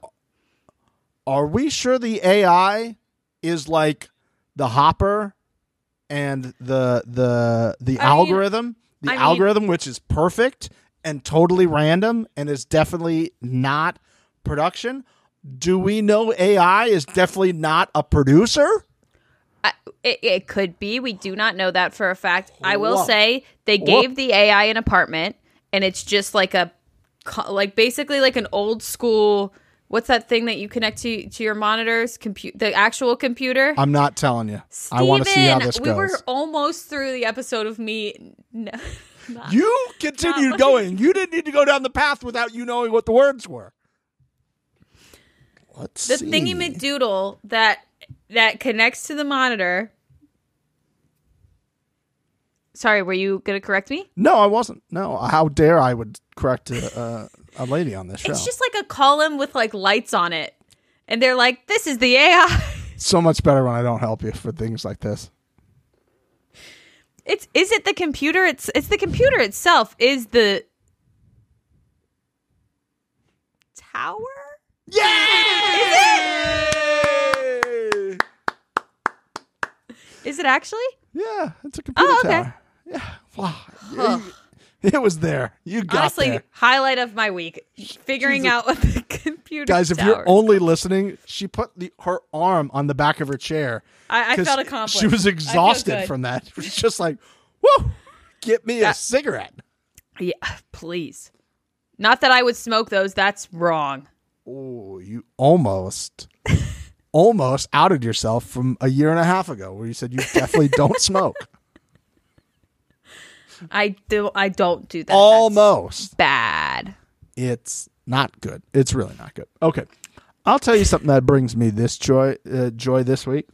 Are we sure the AI is like the hopper and the the the I mean- algorithm? The I mean- algorithm which is perfect and totally random and is definitely not production? Do we know AI is definitely not a producer? I, it, it could be. We do not know that for a fact. I will Whoa. say they Whoa. gave the AI an apartment, and it's just like a like basically like an old school. What's that thing that you connect to to your monitors? Compute the actual computer. I'm not telling you. I want to see how Stephen, this we were almost through the episode of me. No, not- you continued Not going. You didn't need to go down the path without you knowing what the words were. Let's the see. thingy McDoodle that that connects to the monitor. Sorry, were you gonna correct me? No, I wasn't. No, how dare I would correct a, uh, a lady on this show. It's just like a column with like lights on it, and they're like, "This is the AI." so much better when I don't help you for things like this. It's is it the computer? It's it's the computer itself. Is the tower? Yay! Is it actually? Yeah, it's a computer Oh, okay. tower. Yeah, wow. It was there. You got Honestly, there. highlight of my week: figuring Jesus. out what the computer. Guys, if tower. you're only listening, she put the, her arm on the back of her chair. I, I felt accomplished. She was exhausted from that. It was just like, whoa, get me a cigarette. Yeah, please. Not that I would smoke those. That's wrong. Oh, you almost, almost outed yourself from a year and a half ago where you said you definitely don't smoke. I do. I don't do that. That's Almost. bad. It's not good. It's really not good. Okay. I'll tell you something that brings me this joy uh, joy this week.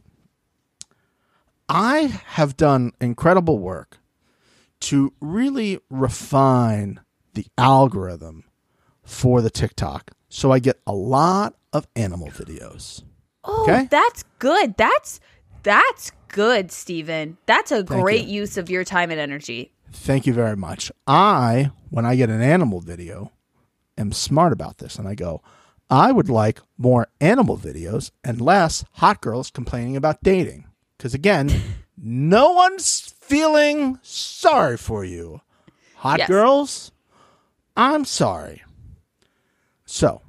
I have done incredible work to really refine the algorithm for the TikTok. So I get a lot of animal videos. Oh, Okay. that's good. That's that's good, Stephen. That's a Thank great you. use of your time and energy. Thank you very much. I, when I get an animal video, am smart about this and I go, I would like more animal videos and less hot girls complaining about dating. Because again, no one's feeling sorry for you. Hot Yes. girls, I'm sorry. So,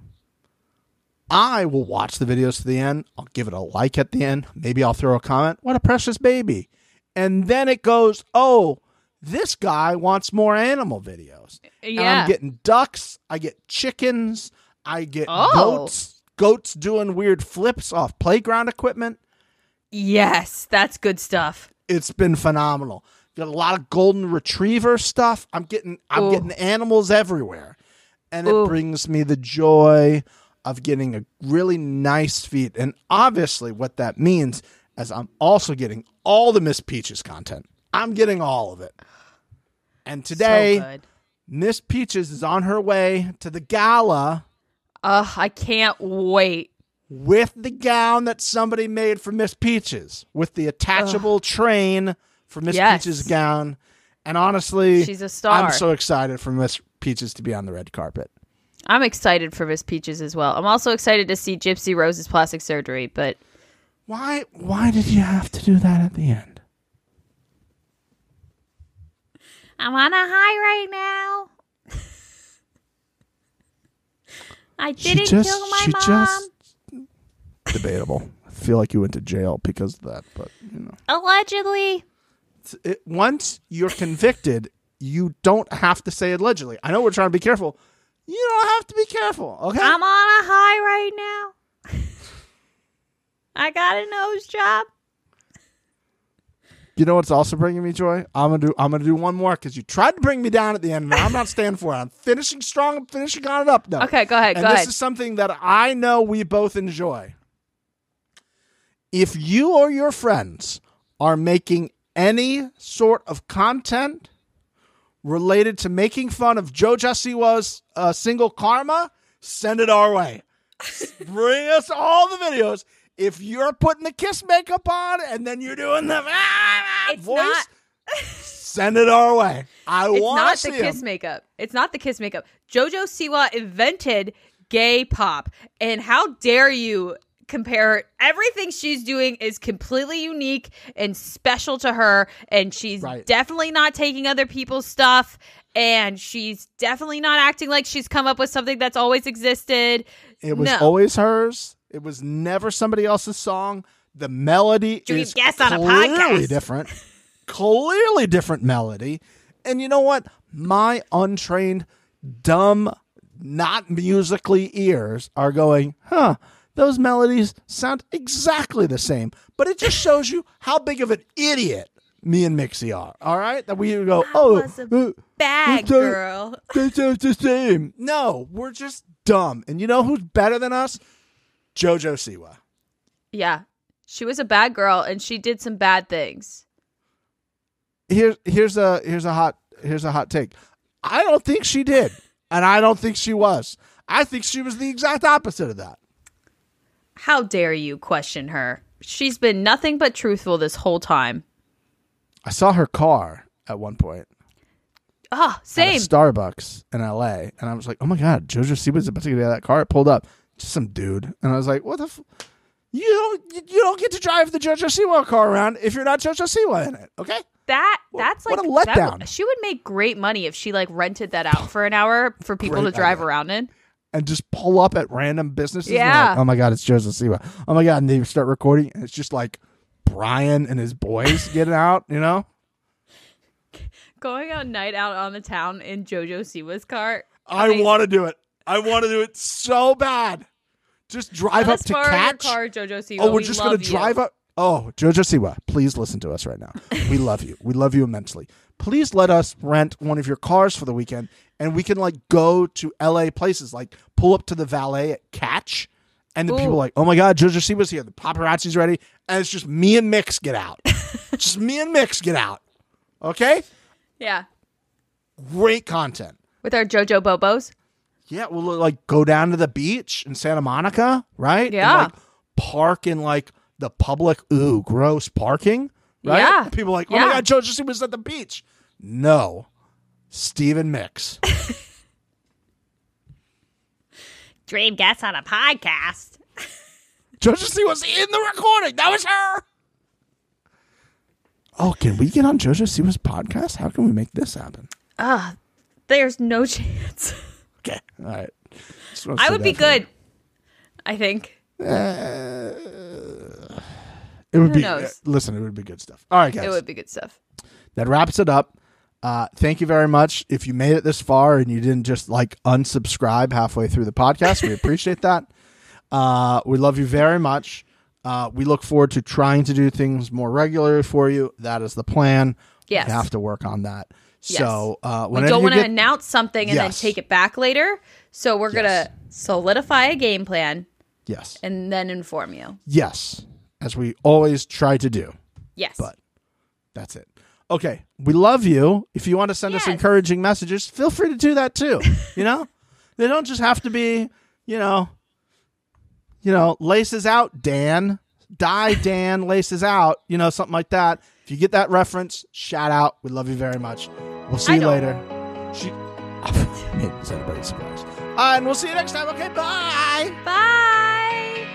I will watch the videos to the end. I'll give it a like at the end. Maybe I'll throw a comment. What a precious baby. And then it goes, oh, this guy wants more animal videos. And Yeah. I'm getting ducks. I get chickens. I get Oh. goats. Goats doing weird flips off playground equipment. Yes, that's good stuff. It's been phenomenal. Got a lot of golden retriever stuff. I'm getting I'm Ooh. getting animals everywhere. And it Ooh. brings me the joy of getting a really nice feed. And obviously what that means is I'm also getting all the Miss Peaches content. I'm getting all of it. And today so. Miss Peaches is on her way to the gala Ugh, I can't wait. with the gown that somebody made for Miss Peaches, with the attachable train for Miss Yes. Peaches' gown. And honestly, She's a star. I'm so excited for Miss Peaches to be on the red carpet. I'm excited for Miss Peaches as well. I'm also excited to see Gypsy Rose's plastic surgery, but Why why did you have to do that at the end? I'm on a high right now. I didn't just- kill my she mom. just- Debatable. I feel like you went to jail because of that, but you know. Allegedly. It, once you're convicted, you don't have to say allegedly. I know we're trying to be careful. You don't have to be careful, okay? I'm on a high right now. I got a nose job. You know what's also bringing me joy? I'm gonna do. I'm gonna do one more because you tried to bring me down at the end, and I'm not standing for it. I'm finishing strong. I'm finishing on it up. No. Okay, go ahead. And go this ahead. is something that I know we both enjoy. If you or your friends are making any sort of content related to making fun of Joe Siwa's uh, single Karma, send it our way. Bring us all the videos. If you're putting the kiss makeup on and then you're doing the ah, It's voice, not- send it our way. I It's want not the kiss 'em. makeup. It's not the kiss makeup. Jojo Siwa invented gay pop. And how dare you compare everything she's doing is completely unique and special to her and she's Right. definitely not taking other people's stuff and she's definitely not acting like she's come up with something that's always existed. It was No. always hers. It was never somebody else's song. The melody Dream is guest on a clearly podcast. different. clearly different melody. And you know what? My untrained, dumb, not musically ears are going, huh, those melodies sound exactly the same. But it just shows you how big of an idiot me and Mixie are. All right? That we go, oh, was a uh, Bad girl. they sound the same. No, we're just dumb. And you know who's better than us? JoJo Siwa. Yeah. She was a bad girl and she did some bad things. Here, here's a here's a hot here's a hot take. I don't think she did, and I don't think she was. I think she was the exact opposite of that. How dare you question her? She's been nothing but truthful this whole time. I saw her car at one point ah, at a same. Starbucks in LA, and I was like, "Oh my god, JoJo Siwa's about to get out of that car." It pulled up, just some dude, and I was like, "What the? F- you don't you don't get to drive the JoJo Siwa car around if you're not JoJo Siwa in it, okay?" That that's like what a letdown. would- she would make great money if she like rented that out for an hour for people Great to drive idea. around in. And just pull up at random businesses. Yeah. like, oh my god, it's JoJo Siwa. Oh my god, and they start recording, and it's just like Brian and his boys getting out. You know, Going out night out on the town in JoJo Siwa's car. I Amazing. want to do it. I want to do it so bad. Just drive up to catch. car, JoJo Siwa. oh, we're We just gonna you. drive up. Oh, Jojo Siwa, please listen to us right now. We love you. We love you immensely. Please let us rent one of your cars for the weekend, and we can like go to L.A. places, like pull up to the valet at Catch, and the Ooh. people are like, "Oh my God, Jojo Siwa's here." The paparazzi's ready, and it's just me and Mix get out. just me and Mix get out. Okay, Yeah. great content. With our JoJo Bobos. Yeah, we'll like go down to the beach in Santa Monica, right? And, Yeah. like, park in like the public, ooh, gross parking, right? Yeah. People like, oh Yeah. my God, Joe just was at the beach. No, Stephen Mix. Dream guests on a podcast. Just was in the recording. That was her. Oh, can we get on JoJo Siwa's podcast? How can we make this happen? Ugh. There's no chance. Okay, all right. I would be that for you. good. I think. It would Who be. knows? listen, it would be good stuff. All right, guys. It would be good stuff. that wraps it up. Uh, thank you very much. If you made it this far and you didn't just like unsubscribe halfway through the podcast, we appreciate that. Uh, we love you very much. Uh, we look forward to trying to do things more regularly for you. That is the plan. Yes. We have to work on that. Yes. So uh, We don't want to announce something and Yes. then take it back later. So we're Yes. going to solidify a game plan yes, and then inform you. yes, as we always try to do. Yes. But that's it. Okay, we love you. If you want to send us encouraging messages, feel free to do that too. You know, they don't just have to be, you know, you know, laces out, Dan, die, Dan, laces out. You know, something like that. If you get that reference, shout out. We love you very much. We'll see I you don't. later. She, man, is anybody surprised? And we'll see you next time. Okay, bye. Bye.